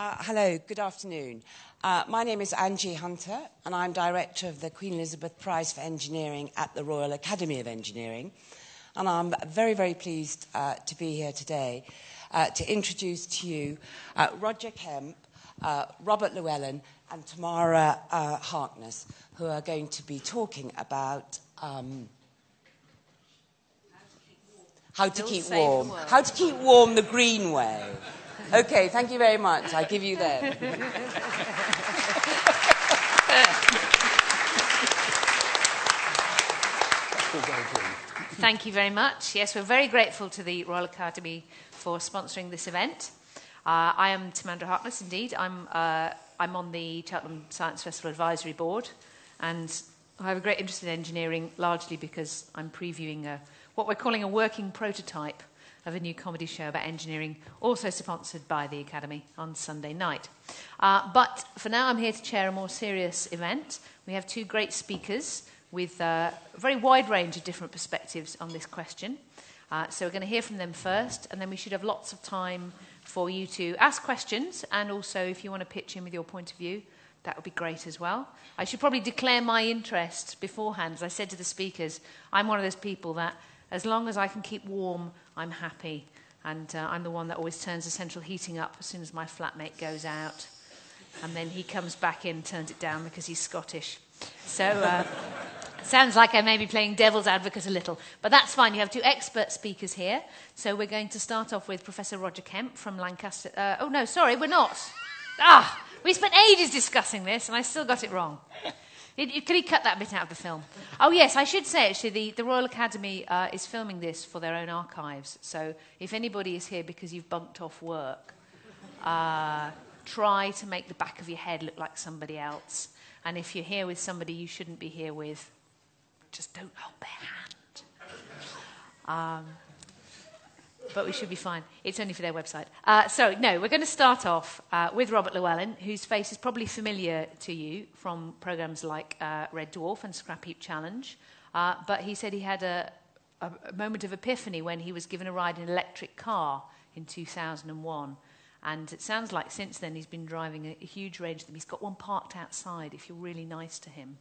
Uh, hello, good afternoon. Uh, my name is Angie Hunter, and I'm director of the Queen Elizabeth Prize for Engineering at the Royal Academy of Engineering. And I'm very, very pleased uh, to be here today uh, to introduce to you uh, Roger Kemp, uh, Robert Llewellyn, and Timandra uh, Harkness, who are going to be talking about. Um, how to keep warm. How to keep warm the green way. Okay, thank you very much. I give you them. Thank you very much. Yes, we're very grateful to the Royal Academy for sponsoring this event. Uh, I am Timandra Harkness, indeed. I'm, uh, I'm on the Cheltenham Science Festival Advisory Board, and I have a great interest in engineering, largely because I'm previewing a, what we're calling a working prototype of a new comedy show about engineering, also sponsored by the Academy on Sunday night. Uh, but for now, I'm here to chair a more serious event. We have two great speakers with uh, a very wide range of different perspectives on this question. Uh, so we're going to hear from them first, and then we should have lots of time for you to ask questions, and also if you want to pitch in with your point of view, that would be great as well. I should probably declare my interest beforehand. As I said to the speakers, I'm one of those people that as long as I can keep warm, I'm happy. And uh, I'm the one that always turns the central heating up as soon as my flatmate goes out. And then he comes back in, turns it down because he's Scottish. So, uh, sounds like I may be playing devil's advocate a little, but that's fine. You have two expert speakers here. So, we're going to start off with Professor Roger Kemp from Lancaster. Uh, oh, no, sorry, we're not. Ah, we spent ages discussing this, and I still got it wrong. It, could he cut that bit out of the film? Oh, yes, I should say actually, the, the Royal Academy uh, is filming this for their own archives. So if anybody is here because you've bunked off work, uh, try to make the back of your head look like somebody else. And if you're here with somebody you shouldn't be here with, just don't hold their hand. Um, but we should be fine. It's only for their website. Uh, so, no, we're going to start off uh, with Robert Llewellyn, whose face is probably familiar to you from programs like uh, Red Dwarf and Scrap Heap Challenge. Uh, but he said he had a, a, a, moment of epiphany when he was given a ride in an electric car in 2001. And it sounds like since then he's been driving a, a huge range of them. He's got one parked outside if you're really nice to him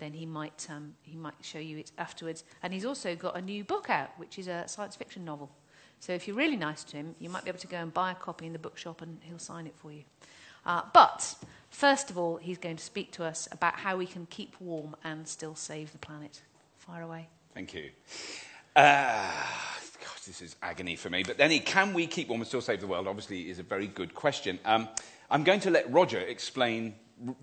then he might, um, he might show you it afterwards. And he's also got a new book out, which is a science fiction novel. So if you're really nice to him, you might be able to go and buy a copy in the bookshop and he'll sign it for you. Uh, but first of all, he's going to speak to us about how we can keep warm and still save the planet. Fire away. Thank you. Uh, this is agony for me. But then, can we keep warm and still save the world? Obviously, is a very good question. Um, I'm going to let Roger explain r-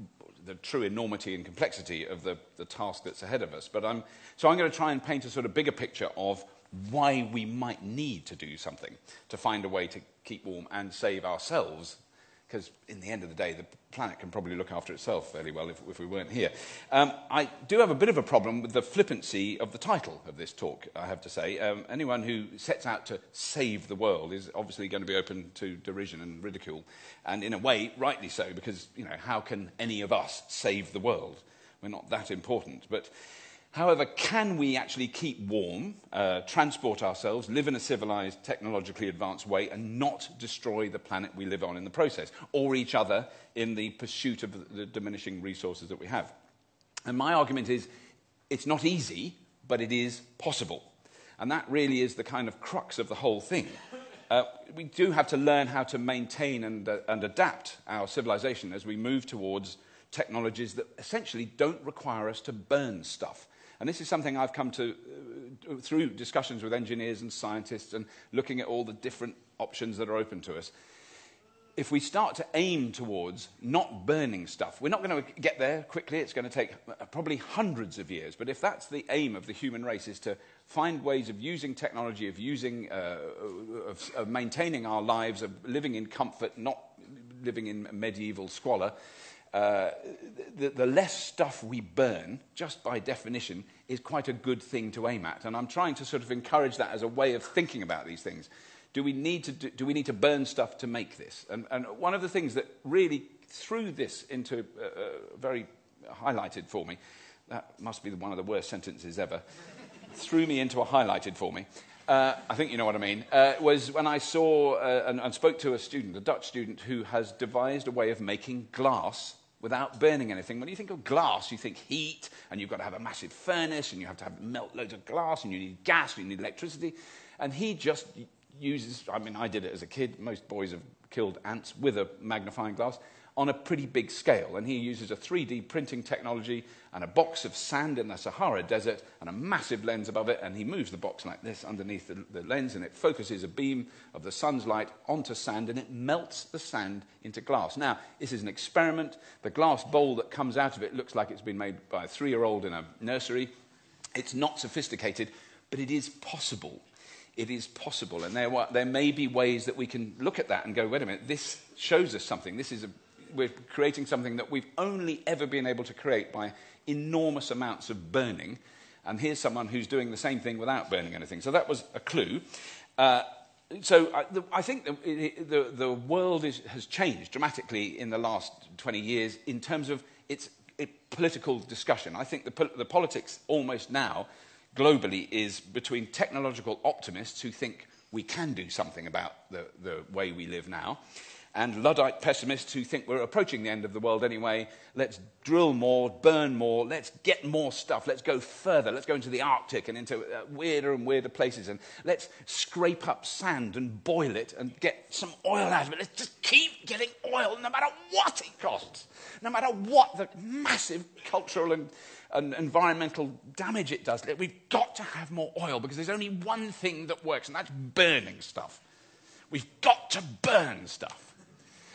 the true enormity and complexity of the, the task that's ahead of us. But I'm, so I'm going to try and paint a sort of bigger picture of why we might need to do something to find a way to keep warm and save ourselves. Because in the end of the day, the planet can probably look after itself fairly well if, if we weren't here. Um, I do have a bit of a problem with the flippancy of the title of this talk, I have to say. Um, anyone who sets out to save the world is obviously going to be open to derision and ridicule. And in a way, rightly so, because, you know, how can any of us save the world? We're not that important. But However, can we actually keep warm, uh, transport ourselves, live in a civilized, technologically advanced way, and not destroy the planet we live on in the process, or each other in the pursuit of the diminishing resources that we have? And my argument is it's not easy, but it is possible. And that really is the kind of crux of the whole thing. Uh, we do have to learn how to maintain and, uh, and adapt our civilization as we move towards technologies that essentially don't require us to burn stuff and this is something I've come to uh, through discussions with engineers and scientists and looking at all the different options that are open to us. If we start to aim towards not burning stuff, we're not going to get there quickly. It's going to take uh, probably hundreds of years. But if that's the aim of the human race, is to find ways of using technology, of using, uh, of, of maintaining our lives, of living in comfort, not living in medieval squalor, uh, the, the, less stuff we burn, just by definition, is quite a good thing to aim at. And I'm trying to sort of encourage that as a way of thinking about these things. Do we need to, do, do we need to burn stuff to make this? And, and, one of the things that really threw this into uh, uh, very highlighted for me, that must be one of the worst sentences ever, threw me into a highlighted for me, uh, I think you know what I mean, uh, was when I saw uh, and, and spoke to a student, a Dutch student, who has devised a way of making glass without burning anything. When you think of glass, you think heat, and you've got to have a massive furnace, and you have to have melt loads of glass, and you need gas, and you need electricity. And he just uses, I mean, I did it as a kid. Most boys have killed ants with a magnifying glass on a pretty big scale. And he uses a 3D printing technology and a box of sand in the Sahara Desert and a massive lens above it. And he moves the box like this underneath the, the, lens, and it focuses a beam of the sun's light onto sand, and it melts the sand into glass. Now, this is an experiment. The glass bowl that comes out of it looks like it's been made by a three year old in a nursery. It's not sophisticated, but it is possible it is possible. And there, there may be ways that we can look at that and go, wait a minute, this shows us something. This is a, we're creating something that we've only ever been able to create by enormous amounts of burning. And here's someone who's doing the same thing without burning anything. So that was a clue. Uh, so I, the, I think the, the, the world is, has changed dramatically in the last 20 years in terms of its it, political discussion. I think the, the politics almost now globally is between technological optimists who think we can do something about the, the way we live now, and Luddite pessimists who think we're approaching the end of the world anyway. Let's drill more, burn more, let's get more stuff, let's go further, let's go into the Arctic and into uh, weirder and weirder places, and let's scrape up sand and boil it and get some oil out of it. Let's just keep getting oil no matter what it costs, no matter what the massive cultural and and environmental damage it does. We've got to have more oil because there's only one thing that works, and that's burning stuff. We've got to burn stuff.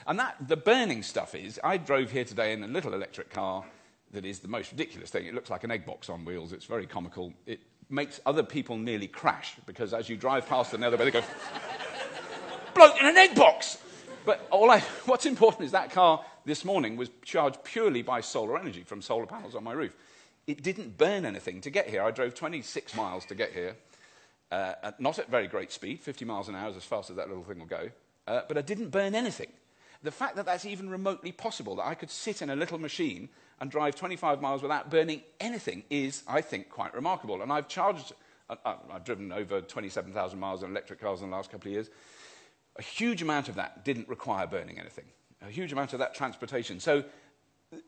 And that, the burning stuff is, I drove here today in a little electric car that is the most ridiculous thing. It looks like an egg box on wheels. It's very comical. It makes other people nearly crash because as you drive past another way, they go, bloke in an egg box. But all I, what's important is that car this morning was charged purely by solar energy from solar panels on my roof it didn't burn anything to get here. I drove 26 miles to get here, uh, at, not at very great speed, 50 miles an hour is as fast as that little thing will go, uh, but I didn't burn anything. The fact that that's even remotely possible, that I could sit in a little machine and drive 25 miles without burning anything, is, I think, quite remarkable. And I've charged, uh, uh I've driven over 27,000 miles in electric cars in the last couple of years. A huge amount of that didn't require burning anything. A huge amount of that transportation. So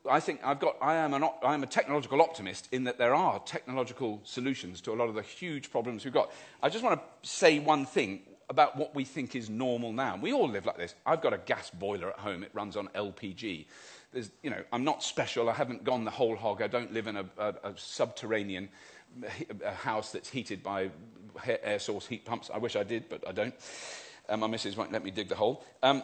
I think I've got, I am, an, I am a technological optimist in that there are technological solutions to a lot of the huge problems we've got. I just want to say one thing about what we think is normal now. We all live like this. I've got a gas boiler at home. It runs on LPG. There's, you know, I'm not special. I haven't gone the whole hog. I don't live in a, a, a subterranean house that's heated by air source heat pumps. I wish I did, but I don't. Uh, my missus won't let me dig the hole. Um,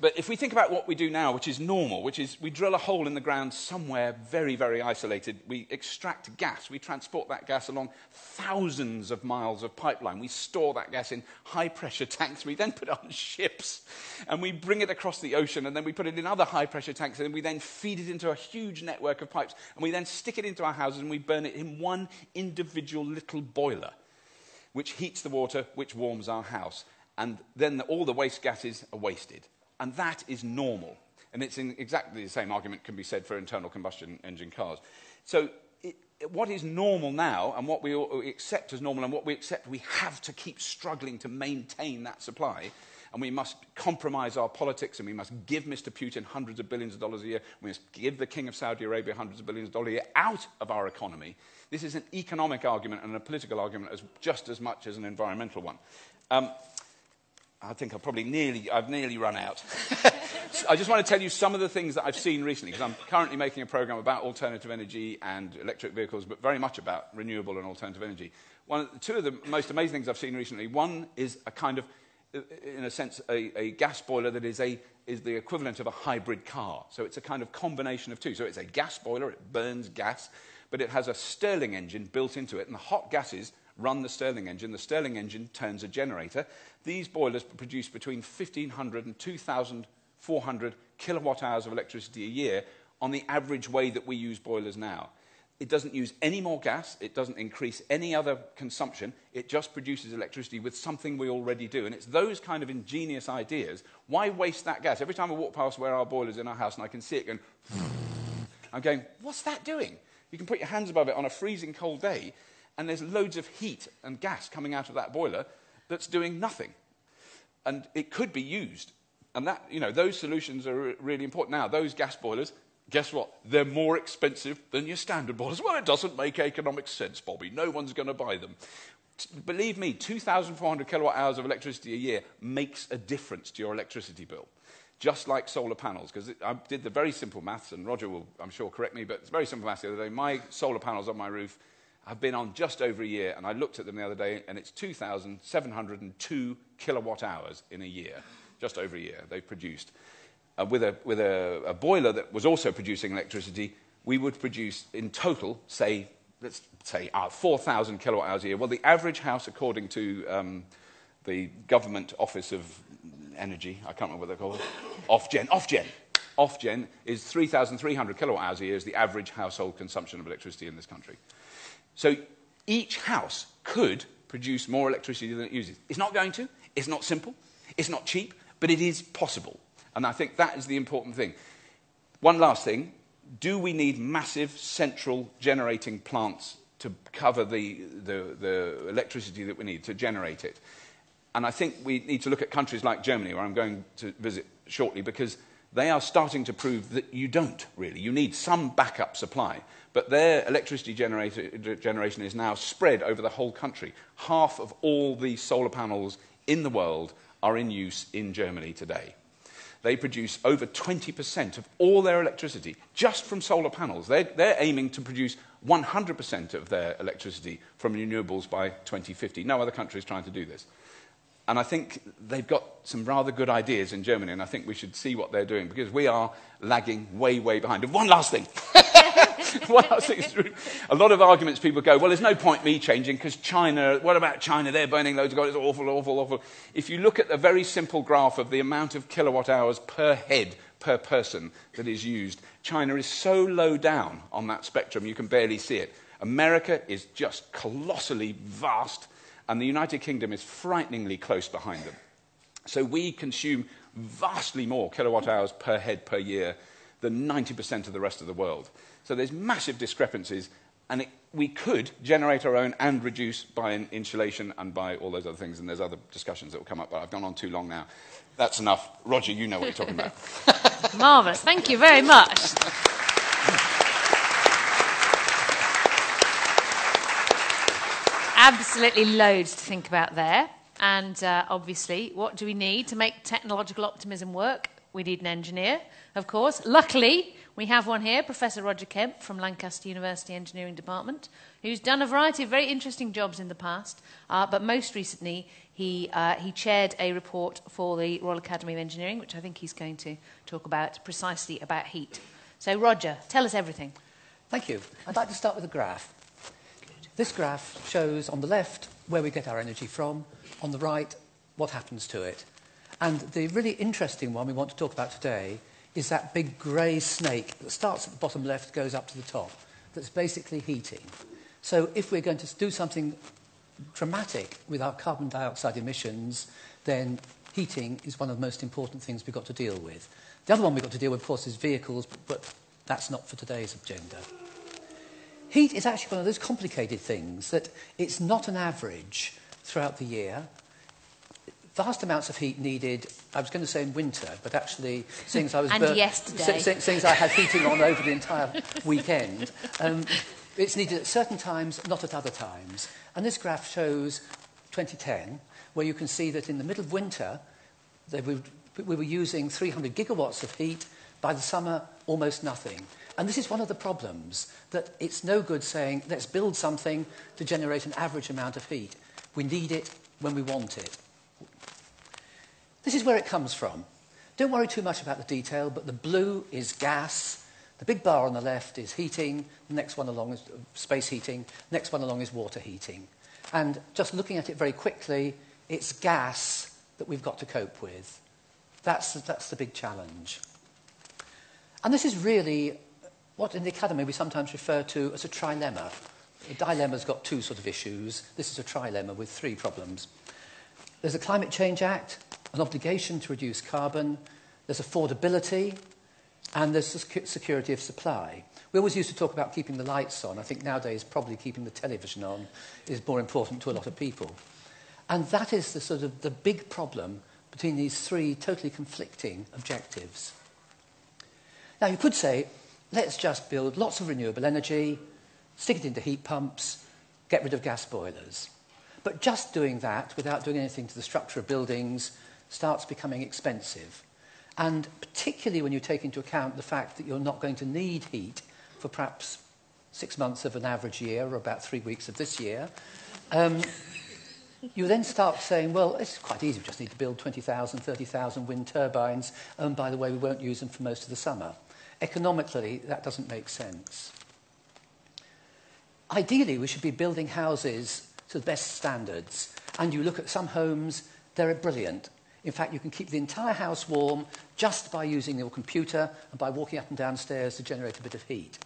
but if we think about what we do now, which is normal, which is we drill a hole in the ground somewhere very, very isolated, we extract gas, we transport that gas along thousands of miles of pipeline, we store that gas in high pressure tanks, we then put it on ships, and we bring it across the ocean, and then we put it in other high pressure tanks, and we then feed it into a huge network of pipes, and we then stick it into our houses, and we burn it in one individual little boiler, which heats the water, which warms our house. And then all the waste gases are wasted. And that is normal. And it's exactly the same argument can be said for internal combustion engine cars. So it, what is normal now and what we accept as normal and what we accept we have to keep struggling to maintain that supply and we must compromise our politics and we must give Mr. Putin hundreds of billions of dollars a year. We must give the King of Saudi Arabia hundreds of billions of dollars a year out of our economy. This is an economic argument and a political argument as, just as much as an environmental one. Um, I think I've probably nearly, I've nearly run out. I just want to tell you some of the things that I've seen recently, because I'm currently making a program about alternative energy and electric vehicles, but very much about renewable and alternative energy. One, two of the most amazing things I've seen recently, one is a kind of, in a sense, a, a gas boiler that is, a, is the equivalent of a hybrid car. So it's a kind of combination of two. So it's a gas boiler, it burns gas, but it has a Stirling engine built into it, and the hot gases run the Stirling engine. The Stirling engine turns a generator. These boilers produce between 1,500 and 2,400 kilowatt hours of electricity a year on the average way that we use boilers now. It doesn't use any more gas, it doesn't increase any other consumption, it just produces electricity with something we already do. And it's those kind of ingenious ideas. Why waste that gas? Every time I walk past where our boiler's in our house and I can see it going, I'm going, what's that doing? You can put your hands above it on a freezing cold day and there's loads of heat and gas coming out of that boiler that's doing nothing. And it could be used. And that, you know, those solutions are really important. Now, those gas boilers, guess what? They're more expensive than your standard boilers. Well, it doesn't make economic sense, Bobby. No one's going to buy them. T- believe me, 2,400 kilowatt hours of electricity a year makes a difference to your electricity bill just like solar panels, because I did the very simple maths, and Roger will, I'm sure, correct me, but it's very simple maths the other day. My solar panels on my roof have been on just over a year, and I looked at them the other day, and it's 2,702 kilowatt hours in a year, just over a year they've produced. Uh, with a, with a, a boiler that was also producing electricity, we would produce in total, say, let's say uh, 4,000 kilowatt hours a year. Well, the average house, according to um, the Government Office of Energy, I can't remember what they're called, Ofgem, Ofgem, Ofgem is 3,300 kilowatt hours a year is the average household consumption of electricity in this country. So each house could produce more electricity than it uses. It's not going to, it's not simple, it's not cheap, but it is possible. And I think that is the important thing. One last thing do we need massive central generating plants to cover the, the, the electricity that we need to generate it? And I think we need to look at countries like Germany, where I'm going to visit shortly, because they are starting to prove that you don't really. You need some backup supply. But their electricity generation is now spread over the whole country. Half of all the solar panels in the world are in use in Germany today. They produce over 20% of all their electricity just from solar panels. They're, they're aiming to produce 100% of their electricity from renewables by 2050. No other country is trying to do this. And I think they've got some rather good ideas in Germany, and I think we should see what they're doing because we are lagging way, way behind. And one last thing. one last thing. A lot of arguments people go, well, there's no point me changing because China, what about China? They're burning loads of gold. It's awful, awful, awful. If you look at the very simple graph of the amount of kilowatt hours per head per person that is used, China is so low down on that spectrum you can barely see it. America is just colossally vast and the United Kingdom is frighteningly close behind them. So we consume vastly more kilowatt hours per head per year than 90% of the rest of the world. So there's massive discrepancies, and it, we could generate our own and reduce by insulation and by all those other things, and there's other discussions that will come up, but I've gone on too long now. That's enough. Roger, you know what you're talking about. Marvellous. Thank you very much. Absolutely loads to think about there. And uh, obviously, what do we need to make technological optimism work? We need an engineer, of course. Luckily, we have one here, Professor Roger Kemp from Lancaster University Engineering Department, who's done a variety of very interesting jobs in the past, uh, but most recently, he, uh, he chaired a report for the Royal Academy of Engineering, which I think he's going to talk about precisely about heat. So, Roger, tell us everything. Thank you. I'd like to start with a graph. This graph shows on the left where we get our energy from, on the right what happens to it. And the really interesting one we want to talk about today is that big grey snake that starts at the bottom left, goes up to the top, that's basically heating. So if we're going to do something dramatic with our carbon dioxide emissions, then heating is one of the most important things we've got to deal with. The other one we've got to deal with, of course, is vehicles, but that's not for today's agenda. Heat is actually one of those complicated things that it's not an average throughout the year. Vast amounts of heat needed, I was going to say in winter, but actually, seeing as I was... and yesterday. Seeing, seeing as I had heating on over the entire weekend, um, it's needed at certain times, not at other times. And this graph shows 2010, where you can see that in the middle of winter, we were using 300 gigawatts of heat. By the summer, almost nothing. And this is one of the problems, that it's no good saying, let's build something to generate an average amount of heat. We need it when we want it. This is where it comes from. Don't worry too much about the detail, but the blue is gas. The big bar on the left is heating. The next one along is uh, space heating. The next one along is water heating. And just looking at it very quickly, it's gas that we've got to cope with. That's, that's the big challenge. And this is really what in the academy we sometimes refer to as a trilemma. A dilemma's got two sort of issues. This is a trilemma with three problems. There's a Climate Change Act, an obligation to reduce carbon, there's affordability, and there's security of supply. We always used to talk about keeping the lights on. I think nowadays probably keeping the television on is more important to a lot of people. And that is the sort of the big problem between these three totally conflicting objectives. Now you could say, let's just build lots of renewable energy, stick it into heat pumps, get rid of gas boilers. But just doing that without doing anything to the structure of buildings starts becoming expensive. And particularly when you take into account the fact that you're not going to need heat for perhaps six months of an average year or about three weeks of this year, um, you then start saying, well, it's quite easy. We just need to build 20,000, 30,000 wind turbines. And by the way, we won't use them for most of the summer. Economically, that doesn't make sense. Ideally, we should be building houses to the best standards. And you look at some homes, they're brilliant. In fact, you can keep the entire house warm just by using your computer and by walking up and down stairs to generate a bit of heat.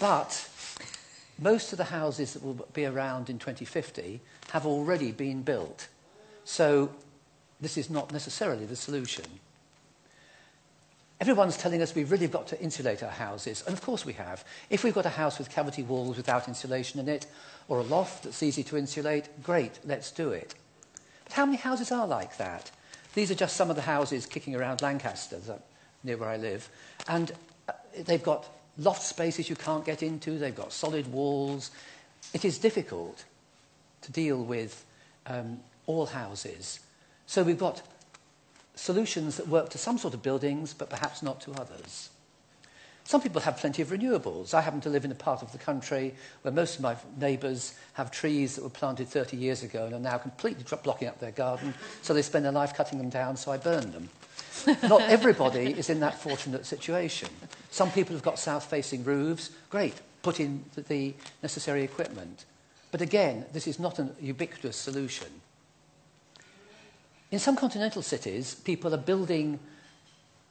But most of the houses that will be around in 2050 have already been built. So this is not necessarily the solution. Everyone's telling us we've really got to insulate our houses, and of course we have. If we've got a house with cavity walls without insulation in it, or a loft that's easy to insulate, great, let's do it. But how many houses are like that? These are just some of the houses kicking around Lancaster, near where I live. And uh, they've got loft spaces you can't get into, they've got solid walls. It is difficult to deal with um, all houses. So we've got solutions that work to some sort of buildings, but perhaps not to others. Some people have plenty of renewables. I happen to live in a part of the country where most of my neighbours have trees that were planted 30 years ago and are now completely blocking up their garden, so they spend their life cutting them down, so I burn them. Not everybody is in that fortunate situation. Some people have got south-facing roofs. Great, put in the necessary equipment. But again, this is not a ubiquitous solution. In some continental cities, people are building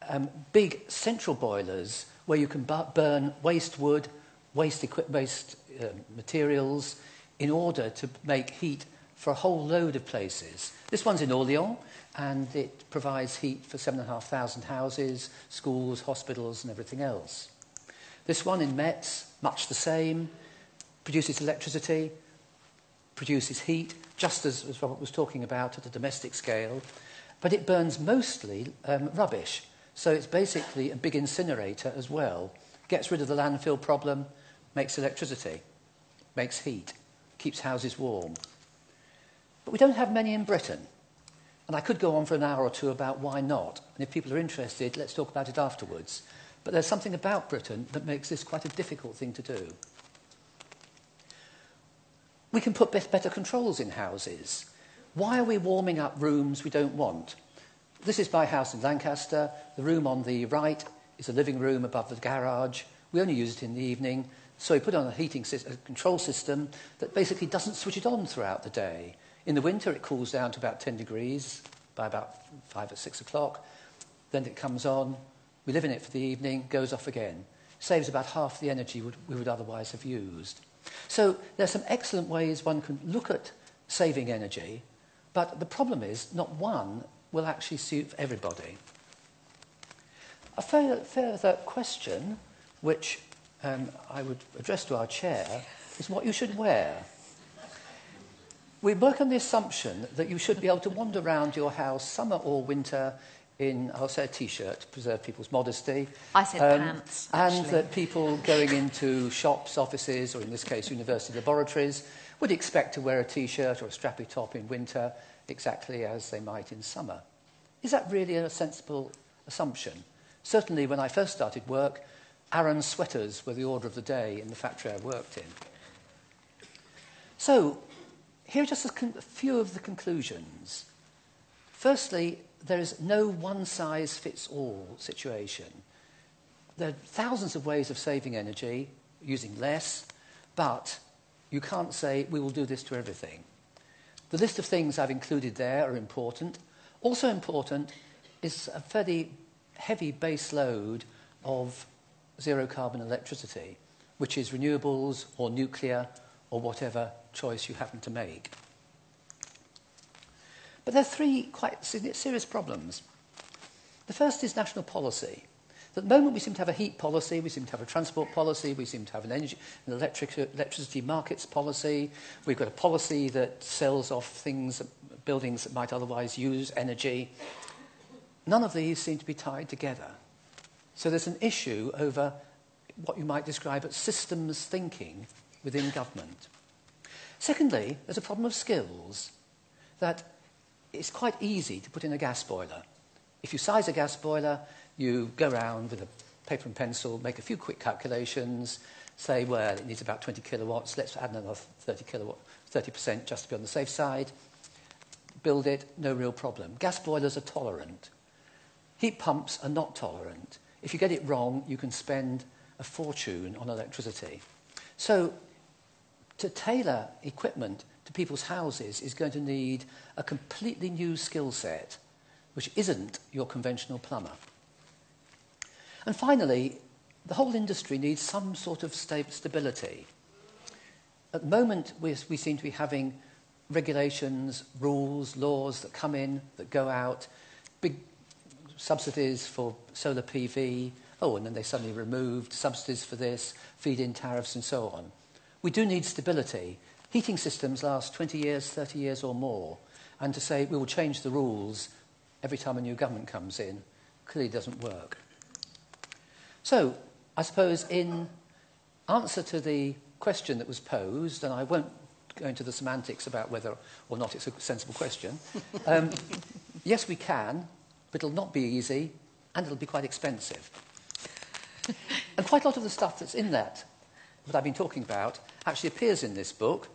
um, big central boilers where you can burn waste wood, waste, waste uh, materials in order to make heat for a whole load of places. This one's in Orléans, and it provides heat for 7,500 houses, schools, hospitals, and everything else. This one in Metz, much the same, produces electricity, produces heat, just as, as Robert was talking about at a domestic scale, but it burns mostly um, rubbish. So it's basically a big incinerator as well. Gets rid of the landfill problem, makes electricity, makes heat, keeps houses warm. But we don't have many in Britain. And I could go on for an hour or two about why not. And if people are interested, let's talk about it afterwards. But there's something about Britain that makes this quite a difficult thing to do. We can put better controls in houses. Why are we warming up rooms we don't want? This is my house in Lancaster. The room on the right is a living room above the garage. We only use it in the evening. So we put on a heating a control system that basically doesn't switch it on throughout the day. In the winter, it cools down to about 10 degrees by about 5 or 6 o'clock. Then it comes on. We live in it for the evening, goes off again. Saves about half the energy we would otherwise have used. So there are some excellent ways one can look at saving energy, but the problem is not one will actually suit everybody. A further question, which um, I would address to our chair, is what you should wear. We work on the assumption that you should be able to wander around your house summer or winter in, I'll say a t-shirt to preserve people's modesty. I said um, pants, actually. And that people going into shops, offices, or in this case, university laboratories, would expect to wear a t-shirt or a strappy top in winter exactly as they might in summer. Is that really a sensible assumption? Certainly, when I first started work, Aran sweaters were the order of the day in the factory I worked in. So, here are just a, a few of the conclusions. Firstly, there is no one size fits all situation. There are thousands of ways of saving energy, using less, but you can't say we will do this to everything. The list of things I've included there are important. Also important is a fairly heavy base load of zero carbon electricity, which is renewables or nuclear or whatever choice you happen to make. But there are three quite serious problems. The first is national policy. At the moment, we seem to have a heat policy, we seem to have a transport policy, we seem to have an, energy, an electric, electricity markets policy, we've got a policy that sells off things, buildings that might otherwise use energy. None of these seem to be tied together. So there's an issue over what you might describe as systems thinking within government. Secondly, there's a problem of skills that it's quite easy to put in a gas boiler. If you size a gas boiler, you go around with a paper and pencil, make a few quick calculations, say, well, it needs about 20 kilowatts, let's add another 30 kilowatt, 30% just to be on the safe side. Build it, no real problem. Gas boilers are tolerant. Heat pumps are not tolerant. If you get it wrong, you can spend a fortune on electricity. So, to tailor equipment to people's houses is going to need a completely new skill set, which isn't your conventional plumber. And finally, the whole industry needs some sort of sta stability. At the moment, we, we seem to be having regulations, rules, laws that come in, that go out, big subsidies for solar PV, oh, and then they suddenly removed subsidies for this, feed-in tariffs and so on. We do need stability. Heating systems last 20 years, 30 years or more, and to say we will change the rules every time a new government comes in clearly doesn't work. So, I suppose in answer to the question that was posed, and I won't go into the semantics about whether or not it's a sensible question, um, yes, we can, but it'll not be easy, and it'll be quite expensive. and quite a lot of the stuff that's in that, that I've been talking about, actually appears in this book.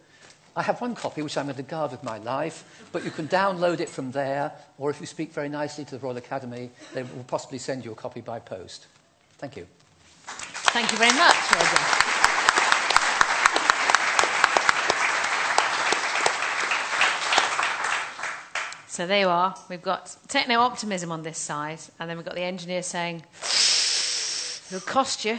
I have one copy which I'm going to guard with my life, but you can download it from there, or if you speak very nicely to the Royal Academy, they will possibly send you a copy by post. Thank you. Thank you very much, Roger. So there you are. We've got techno optimism on this side, and then we've got the engineer saying, it'll cost you.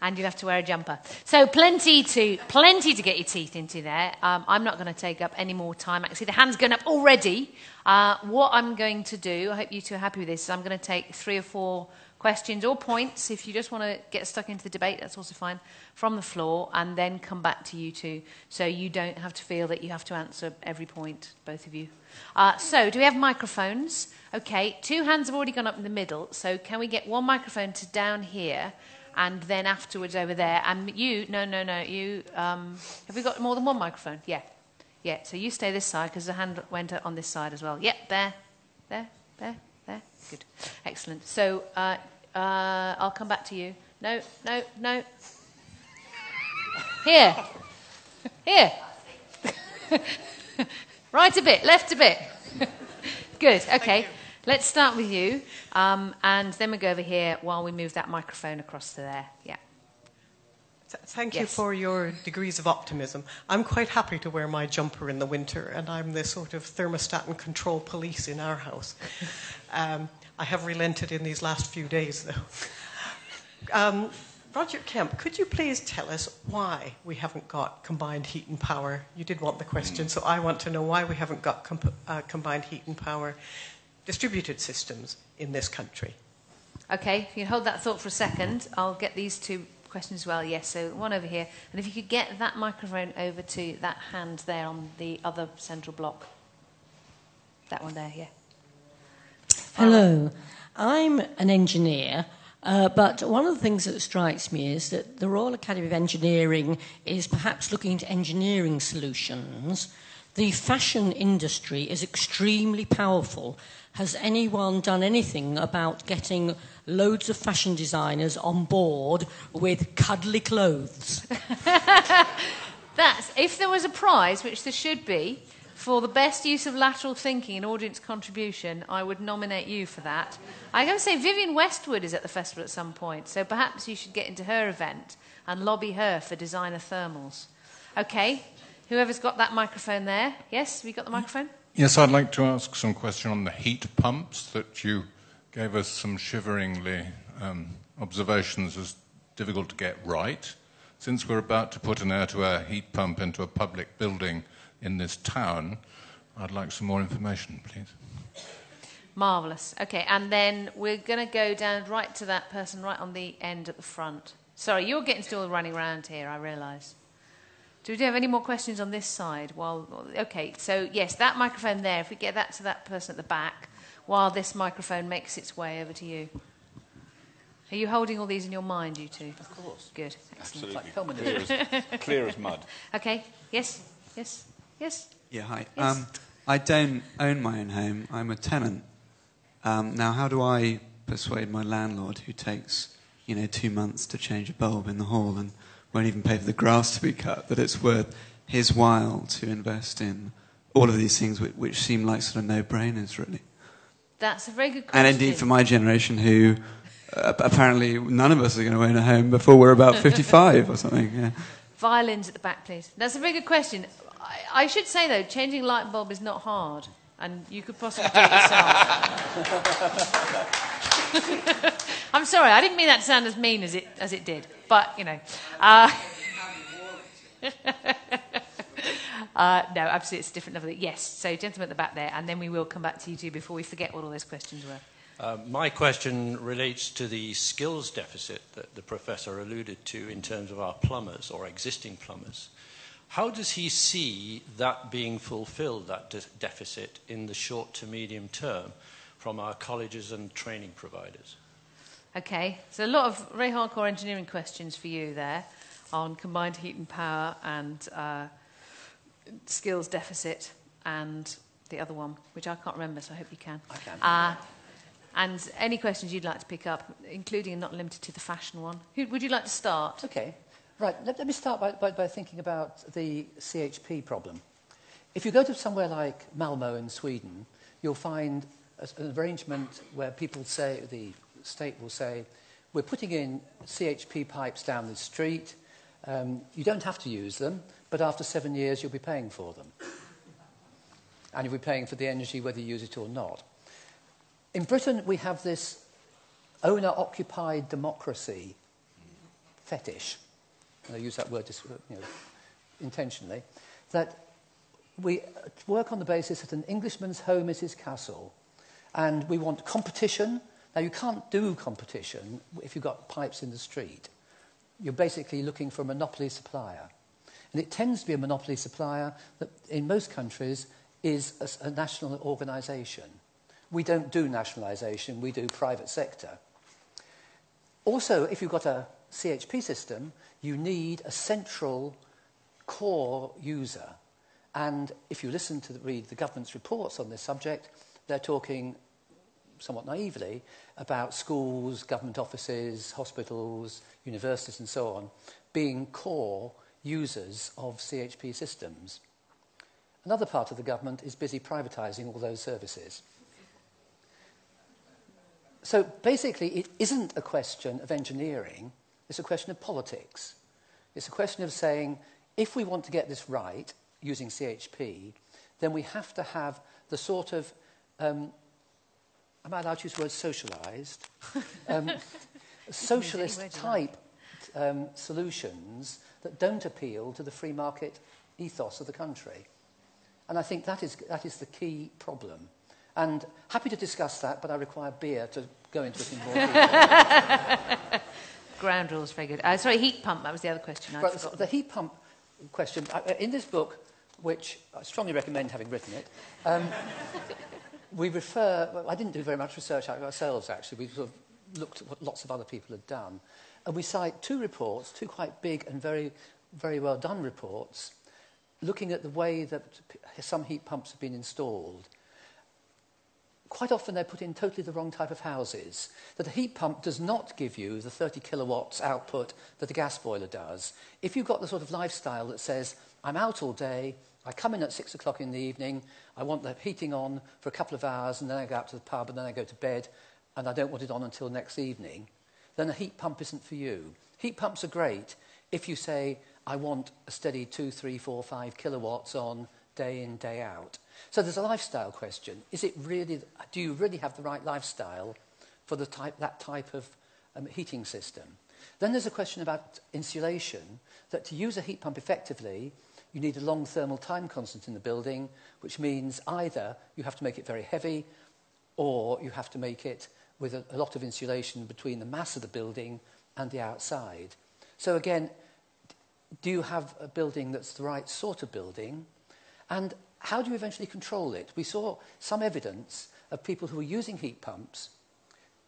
And you'll have to wear a jumper. So plenty to plenty to get your teeth into there. Um, I'm not going to take up any more time. Actually, the hand's going up already. Uh, what I'm going to do, I hope you two are happy with this, is I'm going to take three or four questions or points, if you just want to get stuck into the debate, that's also fine, from the floor, and then come back to you two, so you don't have to feel that you have to answer every point, both of you. Uh, so, do we have microphones? Okay, two hands have already gone up in the middle, so can we get one microphone to down here, and then afterwards over there? And you, no, no, no, you, um, have we got more than one microphone? Yeah. Yeah, so you stay this side, because the hand went on this side as well. Yep, there, there, there. There? Good. Excellent. So uh, uh, I'll come back to you. No, no, no. Here. Here. right a bit, left a bit. Good, okay. Let's start with you, um, and then we go over here while we move that microphone across to there. Yeah. Thank you for your degrees of optimism. I'm quite happy to wear my jumper in the winter, and I'm the sort of thermostat and control police in our house. Um, I have relented in these last few days, though. Um, Roger Kemp, could you please tell us why we haven't got combined heat and power? You did want the question, so I want to know why we haven't got comp- uh, combined heat and power distributed systems in this country. Okay, if you hold that thought for a second, I'll get these two questions as well. Yes, so one over here. And if you could get that microphone over to that hand there on the other central block. That one there, yeah. Hello. I'm an engineer, uh, but one of the things that strikes me is that the Royal Academy of Engineering is perhaps looking into engineering solutions. The fashion industry is extremely powerful. Has anyone done anything about getting loads of fashion designers on board with cuddly clothes. That's if there was a prize, which there should be, for the best use of lateral thinking and audience contribution, I would nominate you for that. I'm going to say Vivienne Westwood is at the festival at some point, so perhaps you should get into her event and lobby her for designer thermals. Okay, whoever's got that microphone there. Yes, you got the microphone? Yes, I'd like to ask some question on the heat pumps that you gave us some shiveringly um, observations as difficult to get right. Since we're about to put an air to air heat pump into a public building in this town, I'd like some more information, please. Marvellous. Okay, and then we're going to go down right to that person right on the end at the front. Sorry, you're getting still running around here, I realise. Do we have any more questions on this side? Well, okay, so yes, that microphone there, if we get that to that person at the back, while this microphone makes its way over to you. Are you holding all these in your mind, you two? Of course. Good. Excellent. Absolutely. Clear as, clear as mud. Okay, yes, yes, yes. Yeah, hi. Yes. Um, I don't own my own home. I'm a tenant. Um, now, how do I persuade my landlord, who takes, you know, two months to change a bulb in the hall and won't even pay for the grass to be cut, that it's worth his while to invest in all of these things which, which seem like sort of no-brainers, really? That's a very good question. And indeed, for my generation, who uh, apparently none of us are going to own a home before we're about 55 or something. Yeah. Violins at the back, please. That's a very good question. I, I should say, though, changing light bulb is not hard, and you could possibly do it yourself. I'm sorry, I didn't mean that to sound as mean as it, as it did, but, you know. Uh, uh, no, absolutely, it's a different level. Yes, so gentlemen at the back there, and then we will come back to you two before we forget what all those questions were. Uh, my question relates to the skills deficit that the professor alluded to in terms of our plumbers or existing plumbers. How does he see that being fulfilled, that de- deficit, in the short to medium term from our colleges and training providers? Okay, so a lot of very hardcore engineering questions for you there on combined heat and power and uh, skills deficit and the other one, which I can't remember, so I hope you can. I can. Uh, and any questions you'd like to pick up, including and not limited to the fashion one. Who, would you like to start? Okay. Right, let, let me start by, by, by thinking about the CHP problem. If you go to somewhere like Malmo in Sweden, you'll find a, an arrangement where people say, the state will say, we're putting in CHP pipes down the street. Um, you don't have to use them, but after seven years you'll be paying for them. And you'll be paying for the energy whether you use it or not. In Britain, we have this owner occupied democracy fetish. And I use that word you know, intentionally. That we work on the basis that an Englishman's home is his castle. And we want competition. Now, you can't do competition if you've got pipes in the street. You're basically looking for a monopoly supplier. And it tends to be a monopoly supplier that, in most countries, is a, a national organisation. We don't do nationalisation, we do private sector. Also, if you've got a CHP system, you need a central core user. And if you listen to the, read the government's reports on this subject, they're talking somewhat naively about schools, government offices, hospitals, universities, and so on being core users of CHP systems. Another part of the government is busy privatising all those services. So basically, it isn't a question of engineering, it's a question of politics. It's a question of saying, if we want to get this right using CHP, then we have to have the sort of, um, am I allowed to use the word socialised? Um, socialist type um, solutions that don't appeal to the free market ethos of the country. And I think that is, that is the key problem. And happy to discuss that, but I require beer to go into it in more detail. Ground rules, very good. Uh, sorry, heat pump, that was the other question. I'd Right, the heat pump question, uh, uh, in this book, which I strongly recommend having written it, um, we refer, I didn't do very much research ourselves actually, we sort of looked at what lots of other people had done. And we cite two reports, two quite big and very, very well done reports, looking at the way that some heat pumps have been installed. Quite often they're put in totally the wrong type of houses. That a heat pump does not give you the 30 kilowatts output that a gas boiler does. If you've got the sort of lifestyle that says, I'm out all day, I come in at six o'clock in the evening, I want the heating on for a couple of hours, and then I go out to the pub, and then I go to bed, and I don't want it on until next evening, then a heat pump isn't for you. Heat pumps are great if you say, I want a steady two, three, four, five kilowatts on day in, day out. So there's a lifestyle question. Is it really, do you really have the right lifestyle for the type, that type of um, heating system? Then there's a question about insulation, that to use a heat pump effectively, you need a long thermal time constant in the building, which means either you have to make it very heavy, or you have to make it with a, a lot of insulation between the mass of the building and the outside. So again, do you have a building that's the right sort of building? And how do you eventually control it? We saw some evidence of people who were using heat pumps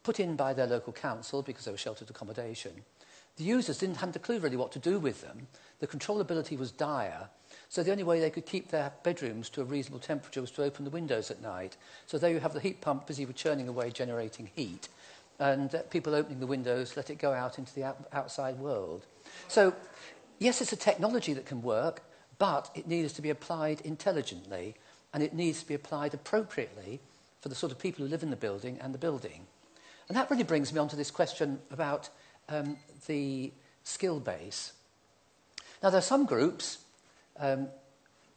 put in by their local council because they were sheltered accommodation. The users didn't have a clue really what to do with them. The controllability was dire. So the only way they could keep their bedrooms to a reasonable temperature was to open the windows at night. So there you have the heat pump busy with churning away, generating heat. And uh, people opening the windows let it go out into the out outside world. So yes, it's a technology that can work, but it needs to be applied intelligently and it needs to be applied appropriately for the sort of people who live in the building and the building. And that really brings me on to this question about um, the skill base. Now, there are some groups um,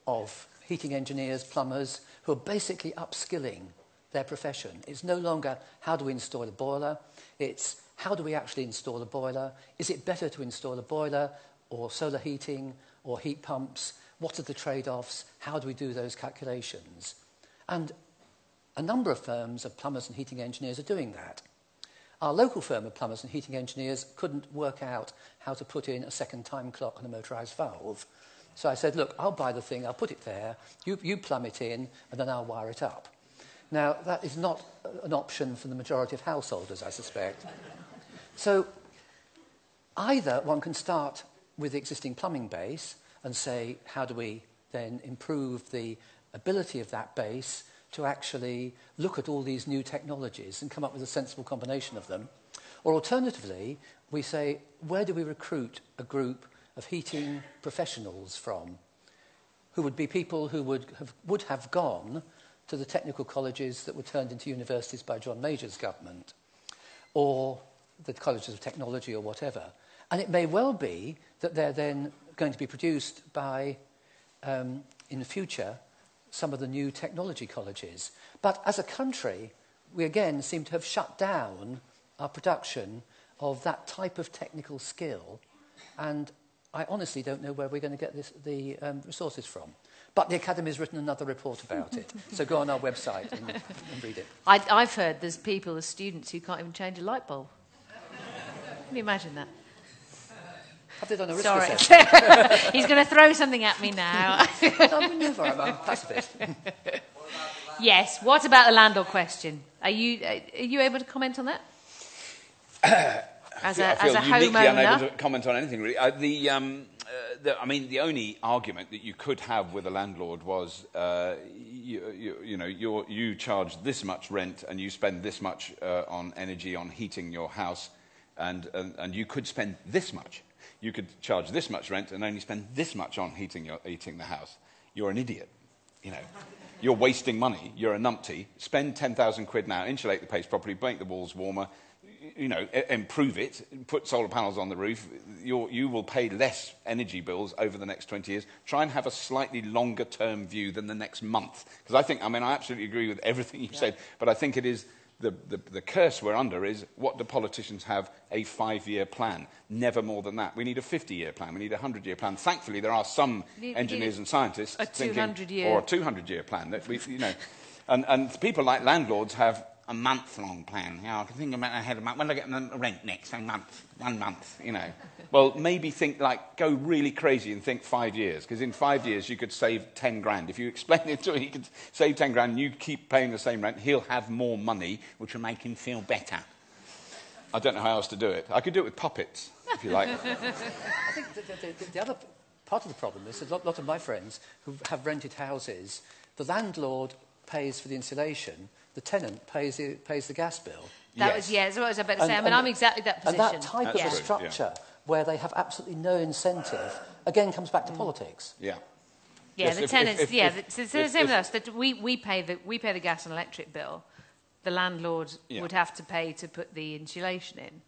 of heating engineers, plumbers, who are basically upskilling their profession. It's no longer how do we install a boiler, it's how do we actually install a boiler? Is it better to install a boiler or solar heating or heat pumps? What are the trade offs? How do we do those calculations? And a number of firms of plumbers and heating engineers are doing that. Our local firm of plumbers and heating engineers couldn't work out how to put in a second time clock and a motorised valve. So I said, look, I'll buy the thing, I'll put it there, you, you plumb it in, and then I'll wire it up. Now, that is not an option for the majority of householders, I suspect. So either one can start with the existing plumbing base and say, how do we then improve the ability of that base to actually look at all these new technologies and come up with a sensible combination of them. Or alternatively, we say, where do we recruit a group of heating professionals from? Who would be people who would have, would have gone to the technical colleges that were turned into universities by John Major's government, or the colleges of technology or whatever. And it may well be that they're then going to be produced by, um, in the future, some of the new technology colleges. But as a country, we again seem to have shut down our production of that type of technical skill. And I honestly don't know where we're going to get this, the um, resources from. But the Academy has written another report about it. so go on our website and, and read it. I, I've heard there's people, there's students who can't even change a light bulb. Can you imagine that? Have they done a risk Sorry. assessment? He's going to throw something at me now. I'm never, I'm a pacifist. yes. What about the landlord question? Are you, are you able to comment on that? as I a, feel as a uniquely unable homeowner? to comment on anything really. Uh, the, um, uh, the, I mean, the only argument that you could have with a landlord was, uh, you, you, you know, you're, you charge this much rent and you spend this much uh, on energy on heating your house, and, and, and you could spend this much. You could charge this much rent and only spend this much on heating, your, heating the house. You're an idiot, you know. You're wasting money. You're a numpty. Spend 10,000 quid now, insulate the place properly, make the walls warmer, you know, improve it, put solar panels on the roof, you're, you will pay less energy bills over the next 20 years. Try and have a slightly longer term view than the next month. Because I think, I mean, I absolutely agree with everything you said, but I think it is the, the, the curse we're under is what do politicians have? A five year plan. Never more than that. We need a 50 year plan. We need a 100 year plan. Thankfully, there are some We need- we engineers and scientists a thinking, 200 year- or a 200 year plan that we, you know, and, and people like landlords have a month long plan. You know, I can think about ahead of month. When do I get the rent next? A month. One month, you know. Well, maybe think like, go really crazy and think five years. Because in five years, you could save 10 grand. If you explain it to him, he could save 10 grand and you keep paying the same rent, he'll have more money, which will make him feel better. I don't know how else to do it. I could do it with puppets, if you like. I think the, the, the, the other part of the problem is a lot, lot of my friends who have rented houses, the landlord pays for the insulation, the tenant pays the, pays the gas bill. That Yes. was, yeah, that's what I was about to And- say. I mean, and- I'm exactly that position. And that type That's of a true, yeah. structure where they have absolutely no incentive, again, comes back to politics. Yeah. Yeah, Yes, the if- tenants. if- if- yeah, if- it's it's if- the same with us. That we, we pay the we pay the gas and electric bill. The landlord Yeah. would have to pay to put the insulation in.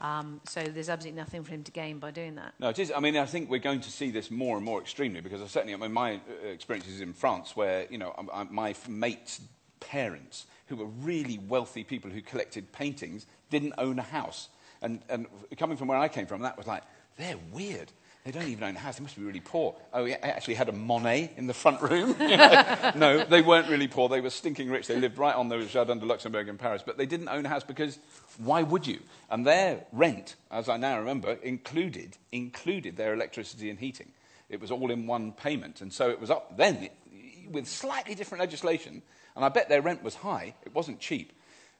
Um, so there's absolutely nothing for him to gain by doing that. No, it is. I mean, I think we're going to see this more and more extremely because certainly, I mean, my uh, experiences in France where, you know, I, I, my mates' parents, who were really wealthy people who collected paintings, didn't own a house. And, and coming from where I came from, that was like, they're weird. They don't even own a house. They must be really poor. Oh, he actually had a Monet in the front room. You know? no, they weren't really poor. They were stinking rich. They lived right on the Jardin de Luxembourg in Paris. But they didn't own a house because why would you? And their rent, as I now remember, included, included their electricity and heating. It was all in one payment. And so it was up then with slightly different legislation. And I bet their rent was high. It wasn't cheap.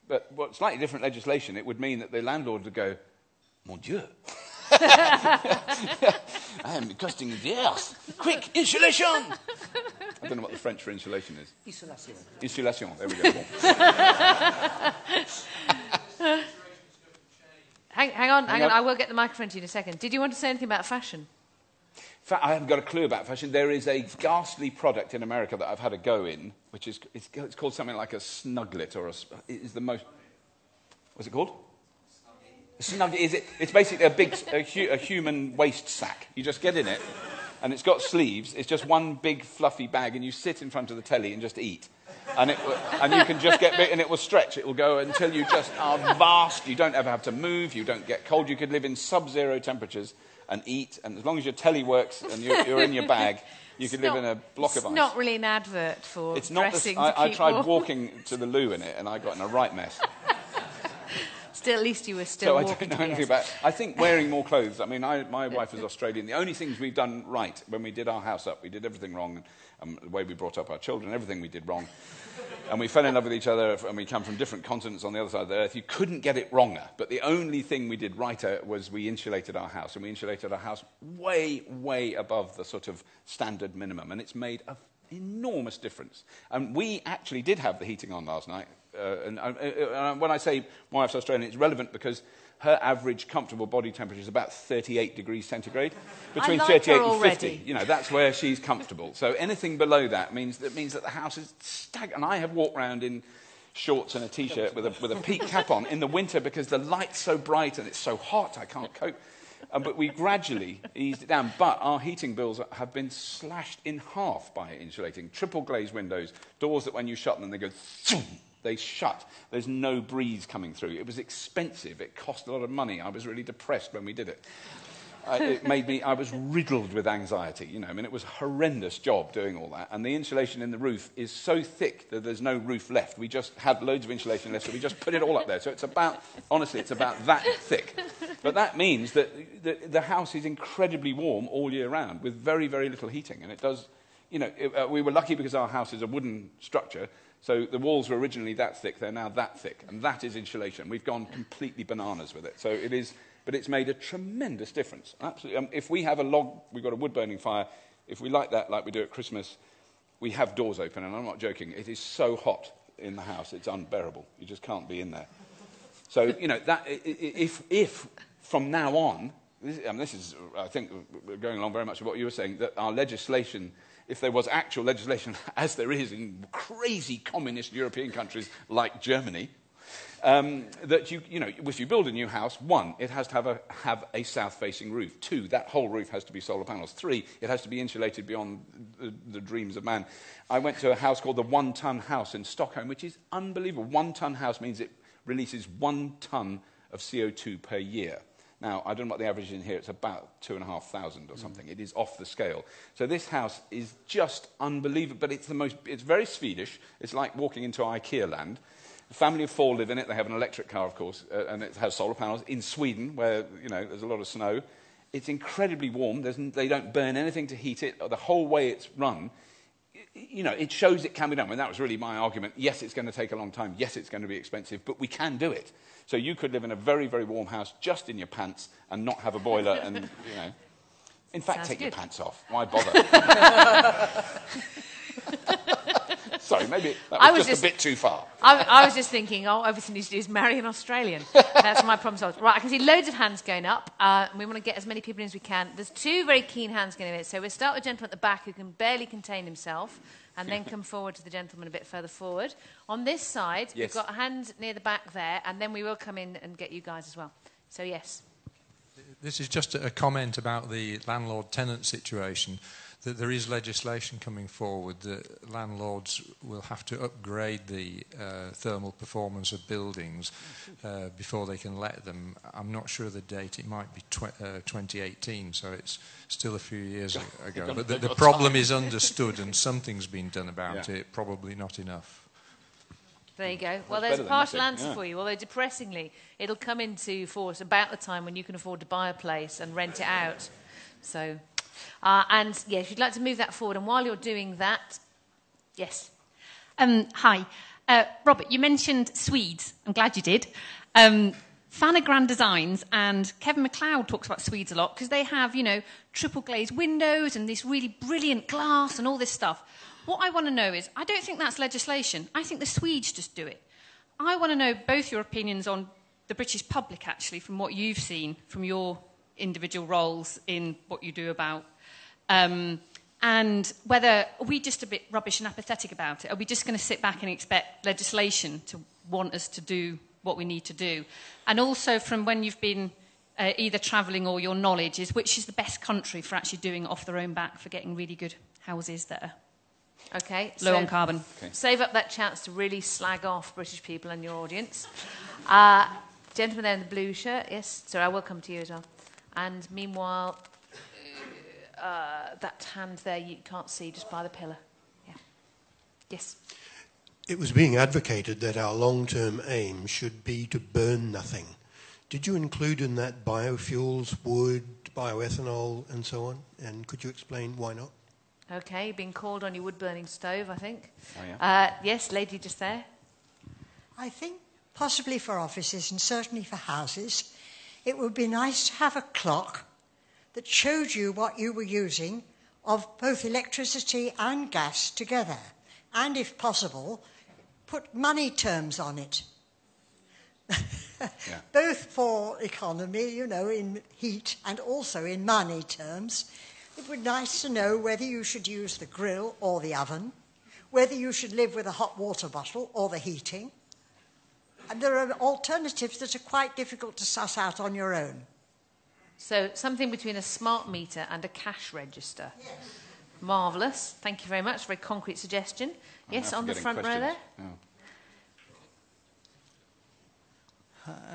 But what slightly different legislation, it would mean that the landlord would go, Mon Dieu. I am costing the earth. Quick, insulation! I don't know what the French for insulation is. Isolation. Insulation, there we go. hang, hang on, hang, Hang on. on. I will get the microphone to you in a second. Did you want to say anything about fashion? Fa- I haven't got a clue about fashion. There is a ghastly product in America that I've had a go in, which is it's, it's called something like a snuglet or a. It is the most. What's it called? A snug. Is it? It's basically a big, a, hu- a human waste sack. You just get in it, and it's got sleeves. It's just one big fluffy bag, and you sit in front of the telly and just eat. And, it, and you can just get big, and it will stretch. It will go until you just are vast. You don't ever have to move. You don't get cold. You could live in sub-zero temperatures and eat. And as long as your telly works and you're, you're in your bag, you could live not- in a block of ice. It's not really an advert for it's not. dressing The, to I, I tried walking to the loo in it, and I got in a right mess. Still, at least you were still so I walking don't know anything about. I think wearing more clothes. I mean, I, my wife is Australian. The only things we've done right when we did our house up, we did everything wrong. Um, the way we brought up our children, everything we did wrong. And we fell in love with each other, and we come from different continents on the other side of the earth. You couldn't get it wronger. But the only thing we did righter was we insulated our house, and we insulated our house way, way above the sort of standard minimum, and it's made an enormous difference. And we actually did have the heating on last night. Uh, and uh, uh, when I say my wife's Australian, it's relevant because her average comfortable body temperature is about 38 degrees centigrade. Between like her 38 and 50. You know, that's where she's comfortable. So anything below that means that means that the house is stag. And I have walked around in shorts and a t-shirt with a, with a peak cap on in the winter because the light's so bright and it's so hot I can't cope. Um, but we gradually eased it down. But our heating bills have been slashed in half by insulating. Triple glazed windows, doors that when you shut them, they go, zoom, they shut. There's no breeze coming through. It was expensive. It cost a lot of money. I was really depressed when we did it. I, it made me, I was riddled with anxiety, you know, I mean, it was a horrendous job doing all that. And the insulation in the roof is so thick that there's no roof left. We just had loads of insulation left, so we just put it all up there. So it's about, honestly, it's about that thick. But that means that the, the house is incredibly warm all year round with very, very little heating. And it does, you know, it, uh, we were lucky because our house is a wooden structure. So the walls were originally that thick, they're now that thick. And that is insulation. We've gone completely bananas with it. So it is but it's made a tremendous difference. Absolutely. Um, if we have a log, we've got a wood burning fire, if we light that like we do at Christmas, we have doors open, and I'm not joking, it is so hot in the house, it's unbearable. You just can't be in there. So, you know, that, if, if from now on, this, and this is, I think, going along very much with what you were saying, that our legislation, if there was actual legislation, as there is in crazy communist European countries like Germany, um, that you, you know, if you build a new house, one, it has to have a, have a south-facing roof. Two, that whole roof has to be solar panels. Three, it has to be insulated beyond the, the dreams of man. I went to a house called the One Ton House in Stockholm, which is unbelievable. One ton house means it releases one ton of CO2 per year. Now, I don't know what the average is in here. It's about two and a half thousand or something. It is off the scale. So this house is just unbelievable. But it's the most. It's very Swedish. It's like walking into IKEA land. A family of four live in it. They have an electric car, of course, uh, and it has solar panels. In Sweden, where you know there's a lot of snow, it's incredibly warm. There's, they don't burn anything to heat it. The whole way it's run, you know, it shows it can be done. And that was really my argument. Yes, it's going to take a long time. Yes, it's going to be expensive, but we can do it. So you could live in a very, very warm house just in your pants and not have a boiler and, you know. In fact, Sounds take your pants off. Why bother? Sorry, maybe that was, I was just, just- a bit too far. I, I was just thinking, oh, everything needs to do is marry an Australian. That's my problem solved. Right, I can see loads of hands going up. Uh, we want to get as many people in as we can. There's two very keen hands going in. So we'll start with a gentleman at the back who can barely contain himself, and then come forward to the gentleman a bit further forward. On this side, Yes. we've got a hand near the back there, and then we will come in and get you guys as well. So yes. This is just a comment about the landlord tenant situation. That there is legislation coming forward that landlords will have to upgrade the uh, thermal performance of buildings uh, before they can let them. I'm not sure the date, it might be tw- uh, 2018, so it's still a few years ago. But the, the problem is understood and something's been done about yeah. it, probably not enough. There you go. Well, there's a partial answer yeah. for you, although depressingly, it'll come into force about the time when you can afford to buy a place and rent it out. So, uh, and yeah, if you'd like to move that forward, and while you're doing that, yes. Um, hi. Uh, Robert, you mentioned Swedes. I'm glad you did. Um, Fanagram Designs and Kevin McCloud talks about Swedes a lot because they have, you know, triple glazed windows and this really brilliant glass and all this stuff. What I want to know is I don't think that's legislation. I think the Swedes just do it. I want to know both your opinions on the British public, actually, from what you've seen from your individual roles in what you do about. Um, and whether are we just a bit rubbish and apathetic about it? Are we just going to sit back and expect legislation to want us to do what we need to do? And also, from when you've been uh, either travelling or your knowledge, is which is the best country for actually doing it off their own back for getting really good houses there? Okay. Low so on carbon. Okay. Save up that chance to really slag off British people and your audience. Uh, gentleman there in the blue shirt, yes. Sorry, I will come to you as well. And meanwhile, uh, that hand there you can't see just by the pillar. Yeah. Yes. It was being advocated that our long term aim should be to burn nothing. Did you include in that biofuels, wood, bioethanol, and so on? And could you explain why not? Okay, being called on your wood burning stove, I think. Oh, yeah. uh, yes, lady just there. I think possibly for offices and certainly for houses, it would be nice to have a clock that showed you what you were using of both electricity and gas together. And if possible, put money terms on it. yeah. Both for economy, you know, in heat and also in money terms. It would be nice to know whether you should use the grill or the oven, whether you should live with a hot water bottle or the heating. And there are alternatives that are quite difficult to suss out on your own. So, something between a smart meter and a cash register. Yes. Marvellous. Thank you very much. Very concrete suggestion. I'm yes, on the front row there. Oh.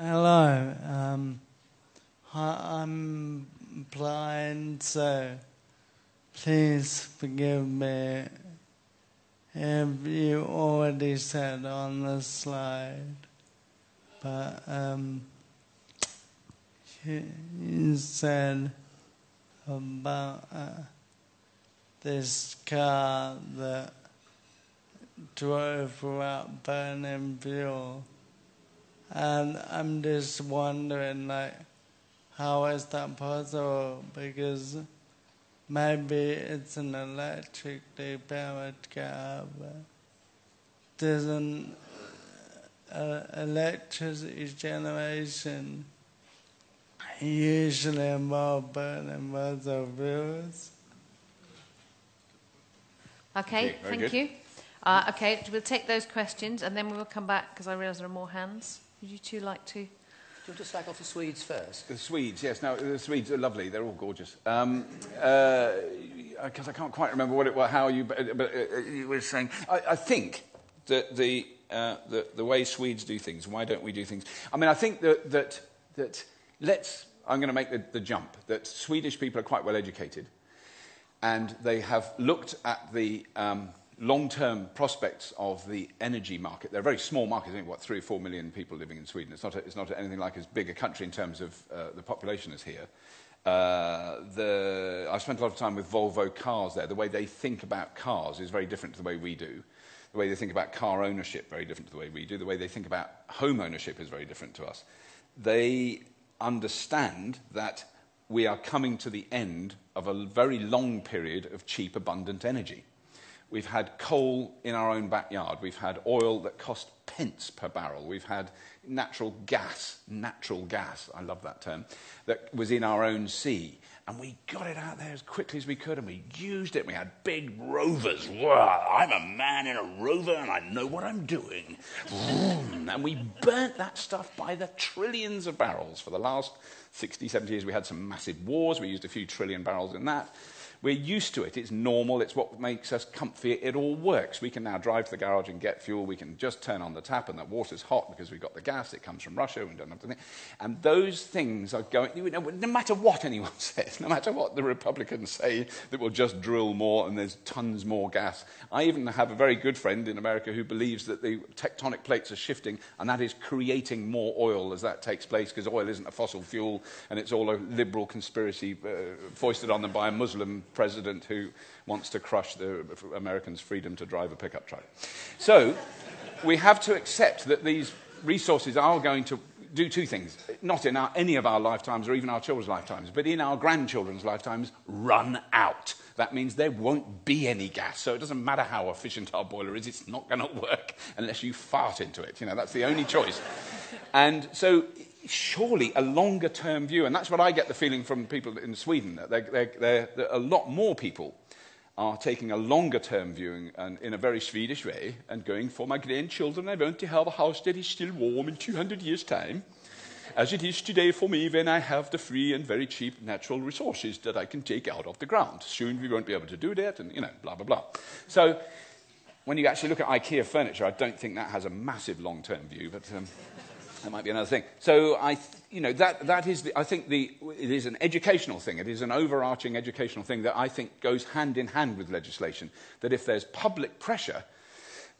Hello. Um, I'm blind, so Please forgive me if you already said on the slide, but um, you said about uh, this car that drove without burning fuel. And I'm just wondering, like, how is that possible? Because Maybe it's an electrically powered car, but doesn't uh, electricity generation usually involve burning of fuels? Okay, thank good. you. Uh, okay, we'll take those questions and then we will come back because I realise there are more hands. Would you two like to? Do you want to slag off the Swedes first? The Swedes, yes. No, the Swedes are lovely. They're all gorgeous. Because um, uh, I can't quite remember what it was, how you, but, but uh, you were saying. I, I think that the, uh, the, the way Swedes do things, why don't we do things? I mean, I think that, that, that let's, I'm going to make the, the jump, that Swedish people are quite well educated and they have looked at the. Um, long-term prospects of the energy market. They're a very small market, I think, what, three or four million people living in Sweden. It's not, a, it's not anything like as big a country in terms of uh, the population as here. Uh, the, I've spent a lot of time with Volvo cars there. The way they think about cars is very different to the way we do. The way they think about car ownership, very different to the way we do. The way they think about home ownership is very different to us. They understand that we are coming to the end of a very long period of cheap, abundant energy. We've had coal in our own backyard. We've had oil that cost pence per barrel. We've had natural gas, natural gas, I love that term, that was in our own sea. And we got it out there as quickly as we could and we used it. We had big rovers. I'm a man in a rover and I know what I'm doing. and we burnt that stuff by the trillions of barrels. For the last 60, 70 years, we had some massive wars. We used a few trillion barrels in that. We're used to it. It's normal. It's what makes us comfy. It all works. We can now drive to the garage and get fuel. We can just turn on the tap and the water's hot because we've got the gas. It comes from Russia. We don't have to think. And those things are going, you know, no matter what anyone says, no matter what the Republicans say, that we'll just drill more and there's tons more gas. I even have a very good friend in America who believes that the tectonic plates are shifting and that is creating more oil as that takes place because oil isn't a fossil fuel and it's all a liberal conspiracy uh, foisted on them by a Muslim president who wants to crush the Americans' freedom to drive a pickup truck. So we have to accept that these resources are going to do two things, not in our, any of our lifetimes or even our children's lifetimes, but in our grandchildren's lifetimes, run out. That means there won't be any gas. So it doesn't matter how efficient our boiler is, it's not going to work unless you fart into it. You know, that's the only choice. and so surely a longer term view, and that's what I get the feeling from people in Sweden, that they're, they're, they're, a lot more people are taking a longer term view and in a very Swedish way and going for my grandchildren, I want to have a house that is still warm in 200 years' time, as it is today for me when I have the free and very cheap natural resources that I can take out of the ground. Soon we won't be able to do that, and you know, blah, blah, blah. So when you actually look at IKEA furniture, I don't think that has a massive long term view, but. Um, that might be another thing. So I, you know, that, that is, the, I think the, it is an educational thing. It is an overarching educational thing that I think goes hand in hand with legislation. That if there's public pressure,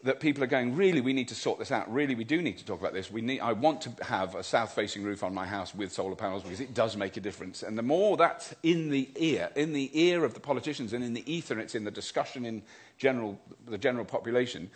that people are going, really, we need to sort this out. Really, we do need to talk about this. We need, I want to have a south-facing roof on my house with solar panels because it does make a difference. And the more that's in the ear, in the ear of the politicians and in the ether, it's in the discussion in general, the general population,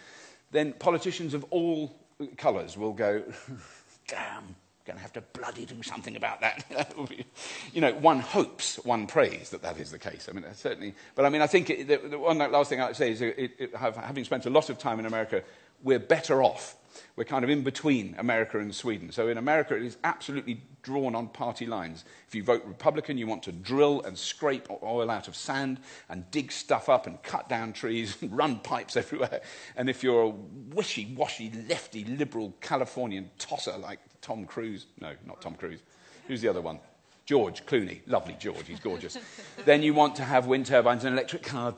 then politicians of all colours will go, damn, going to have to bloody do something about that. you know, one hopes, one prays that that is the case. I mean, certainly. But I mean, I think it, the, the one last thing I'd say is, it, it, having spent a lot of time in America, we're better off. We're kind of in between America and Sweden. So in America, it is absolutely drawn on party lines. If you vote Republican, you want to drill and scrape oil out of sand and dig stuff up and cut down trees and run pipes everywhere. And if you're a wishy washy, lefty, liberal Californian tosser like Tom Cruise, no, not Tom Cruise, who's the other one? George Clooney, lovely George, he's gorgeous. then you want to have wind turbines and electric cars,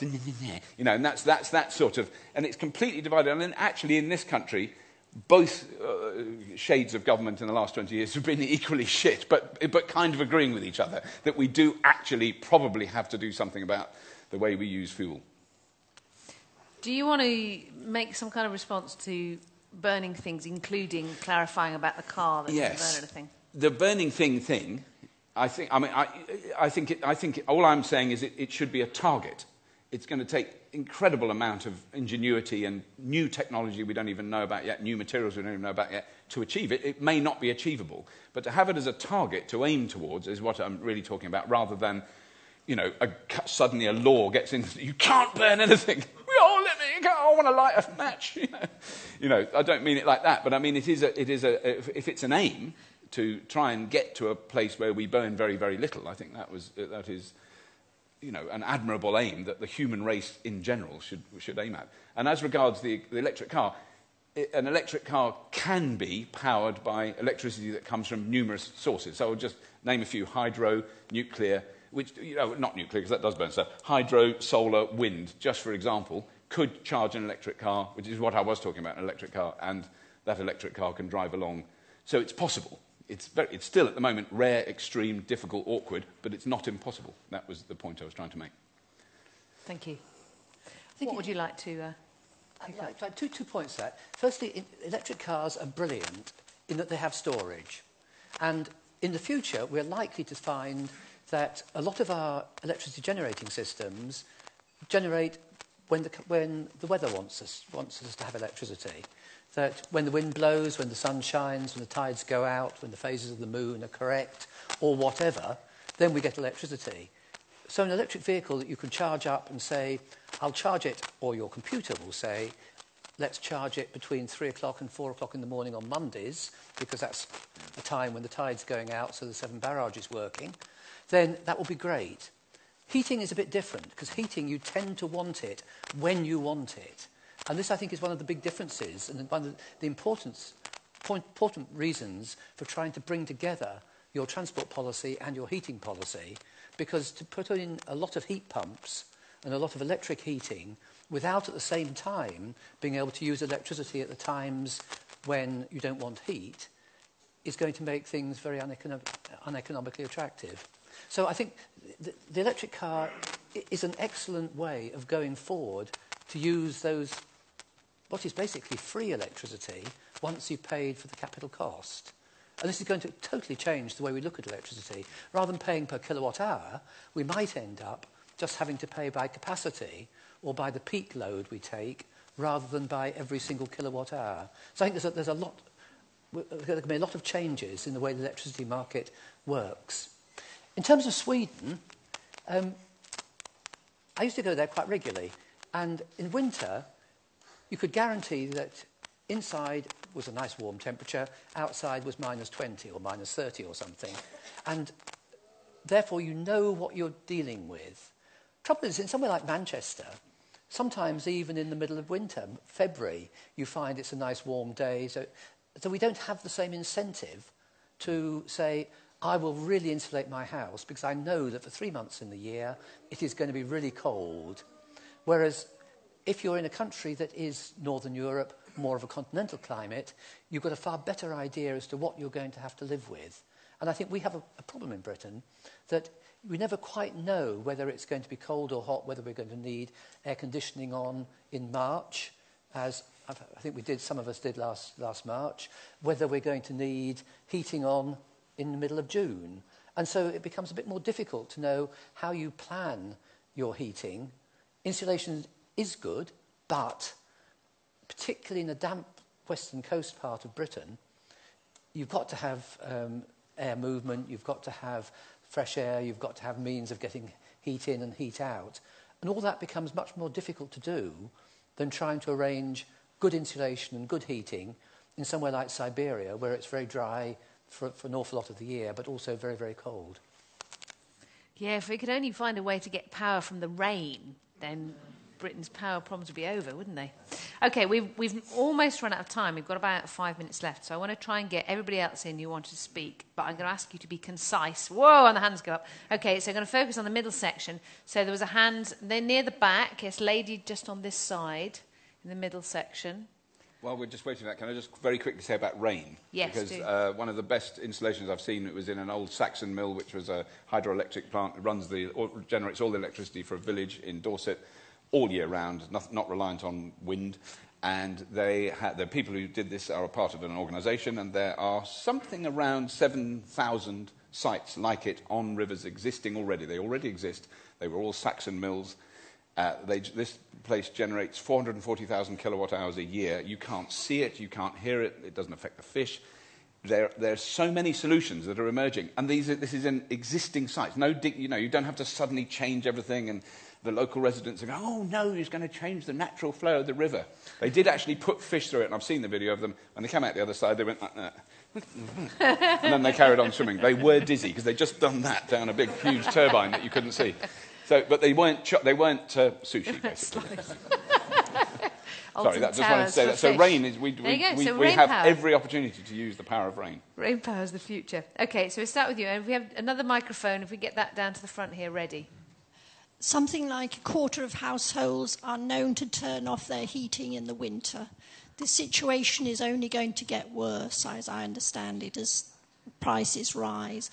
you know, and that's, that's that sort of, and it's completely divided. And then actually in this country, both uh, shades of government in the last 20 years have been equally shit, but, but kind of agreeing with each other that we do actually probably have to do something about the way we use fuel. Do you want to make some kind of response to burning things, including clarifying about the car that yes. doesn't burn anything? The burning thing thing, I think, I mean, I, I think, it, I think all I'm saying is it, it should be a target. It's going to take incredible amount of ingenuity and new technology we don't even know about yet, new materials we don't even know about yet, to achieve it. It may not be achievable, but to have it as a target to aim towards is what I'm really talking about, rather than, you know, a, suddenly a law gets in, you can't burn anything. Oh, let me, I want to light a match. You know? you know, I don't mean it like that, but I mean it is a, it is a, if it's an aim to try and get to a place where we burn very, very little, I think that, was, that is you know, an admirable aim that the human race in general should, should aim at. And as regards the, the electric car, it, an electric car can be powered by electricity that comes from numerous sources. So I'll just name a few hydro, nuclear, which, you know, not nuclear because that does burn stuff, hydro, solar, wind, just for example, could charge an electric car, which is what I was talking about, an electric car, and that electric car can drive along. So it's possible it's, very, it's still at the moment rare, extreme, difficult, awkward, but it's not impossible. That was the point I was trying to make. Thank you. What would you like to? Uh, I'd like, like two, two points there. Firstly, electric cars are brilliant in that they have storage. And in the future, we're likely to find that a lot of our electricity generating systems generate when the, when the weather wants us, wants us to have electricity that when the wind blows, when the sun shines, when the tides go out, when the phases of the moon are correct, or whatever, then we get electricity. So an electric vehicle that you can charge up and say, I'll charge it, or your computer will say, let's charge it between 3 o'clock and 4 o'clock in the morning on Mondays, because that's a time when the tide's going out, so the Severn barrage is working, then that will be great. Heating is a bit different, because heating, you tend to want it when you want it. And this, I think, is one of the big differences and one of the importance, important reasons for trying to bring together your transport policy and your heating policy because to put in a lot of heat pumps and a lot of electric heating without at the same time being able to use electricity at the times when you don't want heat is going to make things very unecono uneconomically attractive. So I think the, the electric car is an excellent way of going forward to use those, what is basically free electricity, once you've paid for the capital cost. And this is going to totally change the way we look at electricity. Rather than paying per kilowatt hour, we might end up just having to pay by capacity or by the peak load we take rather than by every single kilowatt hour. So I think there's a, there's a lot, there can be a lot of changes in the way the electricity market works. In terms of Sweden, um, I used to go there quite regularly. And in winter, you could guarantee that inside was a nice warm temperature, outside was minus 20 or minus 30 or something. And therefore, you know what you're dealing with. Trouble is, in somewhere like Manchester, sometimes even in the middle of winter, February, you find it's a nice warm day. So, so we don't have the same incentive to say, I will really insulate my house because I know that for three months in the year it is going to be really cold. Whereas if you're in a country that is Northern Europe, more of a continental climate, you've got a far better idea as to what you're going to have to live with. And I think we have a, a problem in Britain that we never quite know whether it's going to be cold or hot, whether we're going to need air conditioning on in March, as I think we did, some of us did last, last March, whether we're going to need heating on in the middle of June. And so it becomes a bit more difficult to know how you plan your heating. Insulation is good, but particularly in the damp western coast part of Britain, you've got to have um, air movement, you've got to have fresh air, you've got to have means of getting heat in and heat out. And all that becomes much more difficult to do than trying to arrange good insulation and good heating in somewhere like Siberia, where it's very dry, for, for an awful lot of the year, but also very, very cold. Yeah, if we could only find a way to get power from the rain, then Britain's power problems would be over, wouldn't they? Okay, we've, we've almost run out of time. We've got about five minutes left, so I want to try and get everybody else in who wanted to speak, but I'm going to ask you to be concise. Whoa, and the hands go up. Okay, so I'm going to focus on the middle section. So there was a hand there near the back, yes, lady just on this side in the middle section. While we're just waiting for that, can I just very quickly say about rain? Yes, Because uh, one of the best installations I've seen, it was in an old Saxon mill, which was a hydroelectric plant. It runs the, or generates all the electricity for a village in Dorset all year round, not, not reliant on wind. And they had, the people who did this are a part of an organisation, and there are something around 7,000 sites like it on rivers existing already. They already exist. They were all Saxon mills. Uh, they, this place generates 440,000 kilowatt hours a year. You can't see it, you can't hear it, it doesn't affect the fish. There, there are so many solutions that are emerging, and these are, this is an existing site. No, you know, you don't have to suddenly change everything, and the local residents are going, "Oh no, he's going to change the natural flow of the river." They did actually put fish through it, and I've seen the video of them. When they came out the other side, they went like that. and then they carried on swimming. They were dizzy because they'd just done that down a big, huge turbine that you couldn't see. So, but they weren't, cho- they weren't uh, sushi, basically. Sorry, that, just wanted to say that. So rain is, we, we, we, So we have power. every opportunity to use the power of rain. Rain power is the future. Okay, so we'll start with you. And we have another microphone. If we get that down to the front here, ready. Something like a quarter of households are known to turn off their heating in the winter. The situation is only going to get worse, as I understand it, as prices rise.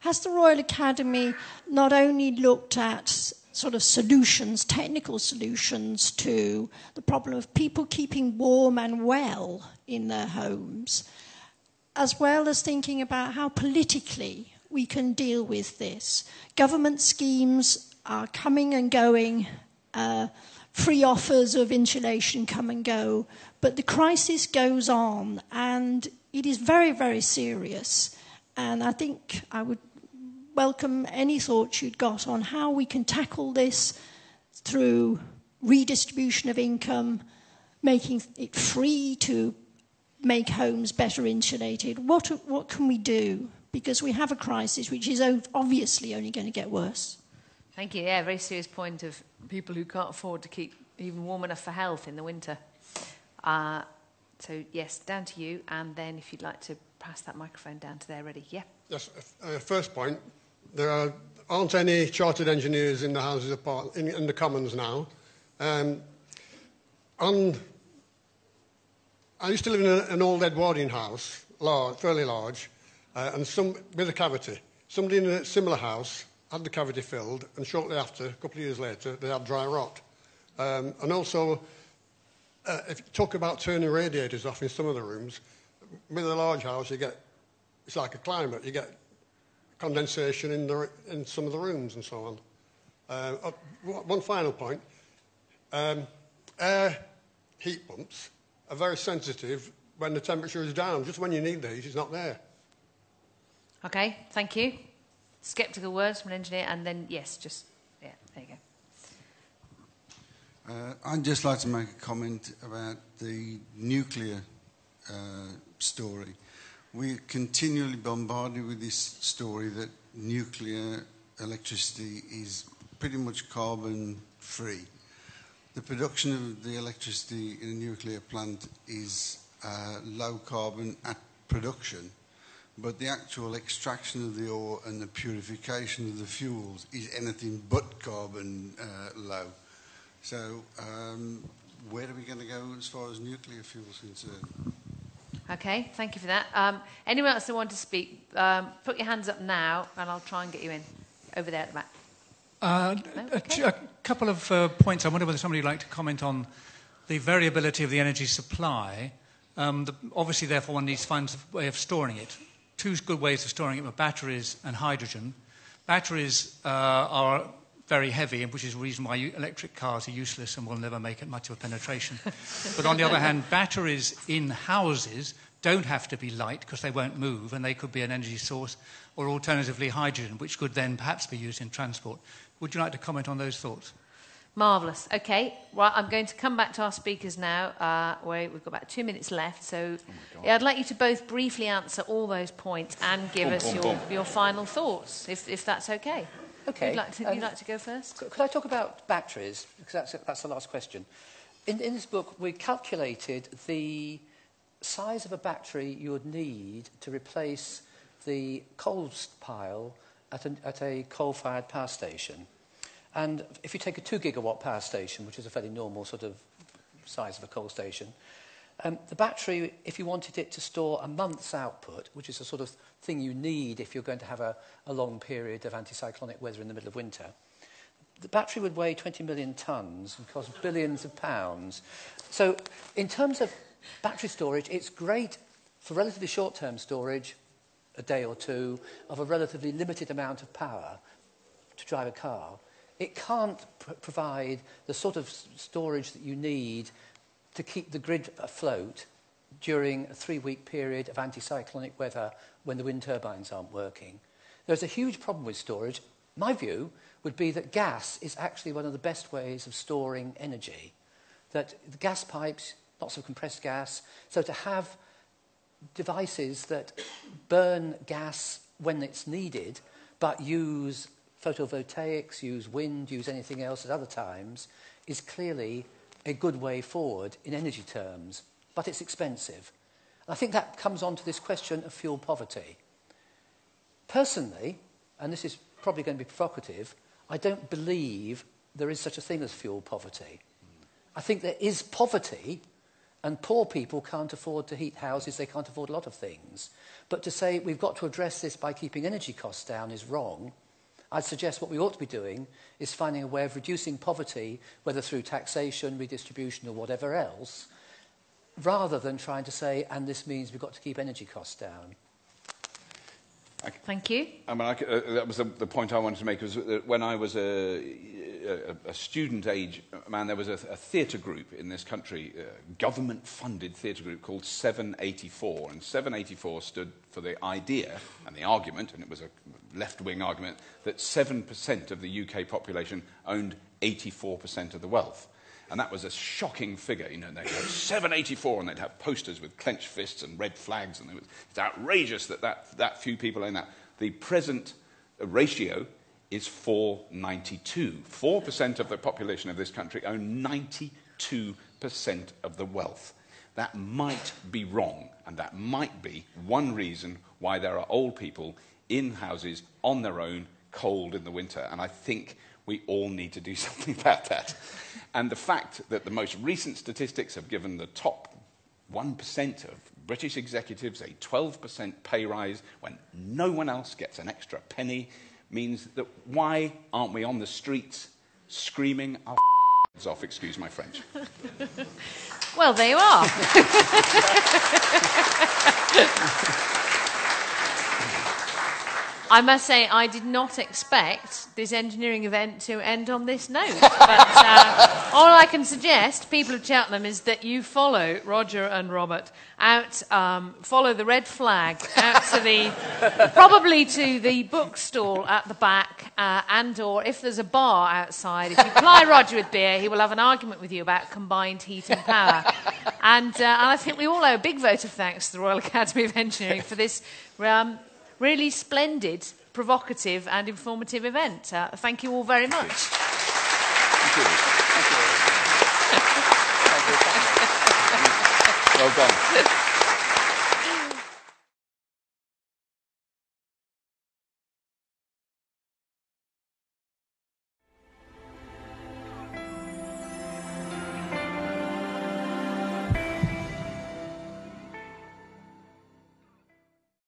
Has the Royal Academy not only looked at sort of solutions, technical solutions to the problem of people keeping warm and well in their homes, as well as thinking about how politically we can deal with this? Government schemes are coming and going. Uh, free offers of insulation come and go, but the crisis goes on and it is very, very serious. And I think I would welcome any thoughts you'd got on how we can tackle this through redistribution of income, making it free to make homes better insulated. What, what can we do? Because we have a crisis which is obviously only going to get worse. Thank you. Yeah, very serious point of people who can't afford to keep even warm enough for health in the winter. Uh, so, yes, down to you. And then if you'd like to pass that microphone down to there, ready. Yeah. Yes, uh, first point, there are aren't any chartered engineers in the Houses of Parliament, in, in the Commons now. Um, I used to live in a, an old Edwardian house, large, fairly large, uh, and some with a cavity. Somebody in a similar house had the cavity filled, and shortly after, a couple of years later, they had dry rot. Um, and also, uh, if you talk about turning radiators off in some of the rooms, with a large house, you get it's like a climate. You get condensation in, the, in some of the rooms and so on. Uh, one final point. Um, air heat pumps are very sensitive when the temperature is down. Just when you need the heat, it's not there. Okay, thank you. Skeptical words from an engineer, and then, yes, just, yeah, there you go. Uh, I'd just like to make a comment about the nuclear uh, story. We're continually bombarded with this story that nuclear electricity is pretty much carbon free. The production of the electricity in a nuclear plant is uh, low carbon at production, but the actual extraction of the ore and the purification of the fuels is anything but carbon uh, low. So, um, where are we going to go as far as nuclear fuel is concerned? Okay, thank you for that. Um, anyone else that want to speak, um, put your hands up now and I'll try and get you in. Over there at the back. Uh, no? okay. a, a, couple of uh, points. I wonder whether somebody would like to comment on the variability of the energy supply. Um, the, obviously, therefore, one needs to find a way of storing it. Two good ways of storing it are batteries and hydrogen. Batteries uh, are very heavy, which is the reason why electric cars are useless and will never make it much of a penetration. but on the other hand, batteries in houses don't have to be light because they won't move and they could be an energy source, or alternatively hydrogen, which could then perhaps be used in transport. Would you like to comment on those thoughts? Marvellous. Okay, well, I'm going to come back to our speakers now. Uh, we've got about two minutes left, so oh yeah, I'd like you to both briefly answer all those points and give boom, us boom, your, boom. your final thoughts, if, if that's okay. Okay. You'd like to, um, you'd like to go first? Could I talk about batteries? Because that's, that's the last question. In, in this book, we calculated the size of a battery you would need to replace the coal pile at a, at a coal-fired power station. And if you take a 2 gigawatt power station, which is a fairly normal sort of size of a coal station, um, the battery, if you wanted it to store a month's output, which is a sort of thing you need if you're going to have a, a long period of anticyclonic weather in the middle of winter, the battery would weigh 20 million tonnes and cost billions of pounds. So in terms of battery storage, it's great for relatively short-term storage, a day or two, of a relatively limited amount of power to drive a car. It can't pr provide the sort of storage that you need to keep the grid afloat during a three-week period of anticyclonic weather when the wind turbines aren't working. There's a huge problem with storage. My view would be that gas is actually one of the best ways of storing energy. That the gas pipes, lots of compressed gas, so to have devices that burn gas when it's needed, but use photovoltaics, use wind, use anything else at other times, is clearly a good way forward in energy terms, but it's expensive. And I think that comes on to this question of fuel poverty. Personally, and this is probably going to be provocative, I don't believe there is such a thing as fuel poverty. I think there is poverty, and poor people can't afford to heat houses, they can't afford a lot of things. But to say we've got to address this by keeping energy costs down is wrong. I'd suggest what we ought to be doing is finding a way of reducing poverty, whether through taxation, redistribution, or whatever else, rather than trying to say, and this means we've got to keep energy costs down. Thank you. I mean, I, uh, that was the, the point I wanted to make. Was that when I was a, a, a student age man, there was a, a theatre group in this country, a government-funded theatre group called 784, and 784 stood for the idea and the argument, and it was a left-wing argument that 7% of the UK population owned 84% of the wealth. And that was a shocking figure. You know, they'd have 784 and they'd have posters with clenched fists and red flags. And it was, it's outrageous that, that that few people own that. The present ratio is 492. 4% of the population of this country own 92% of the wealth. That might be wrong, and that might be one reason why there are old people in houses on their own cold in the winter, and I think we all need to do something about that. And the fact that the most recent statistics have given the top 1% of British executives a 12% pay rise when no one else gets an extra penny means that why aren't we on the streets screaming our heads off, excuse my French? well, there you are. I must say, I did not expect this engineering event to end on this note. But uh, all I can suggest, people of Cheltenham, is that you follow Roger and Robert out, um, follow the red flag out to the, probably to the bookstall at the back, uh, and or if there's a bar outside, if you ply Roger with beer, he will have an argument with you about combined heat and power. And, uh, and I think we all owe a big vote of thanks to the Royal Academy of Engineering for this. Um, really splendid, provocative, and informative event. Uh, thank you all very much. Thank you. Thank you. Thank you. Well done.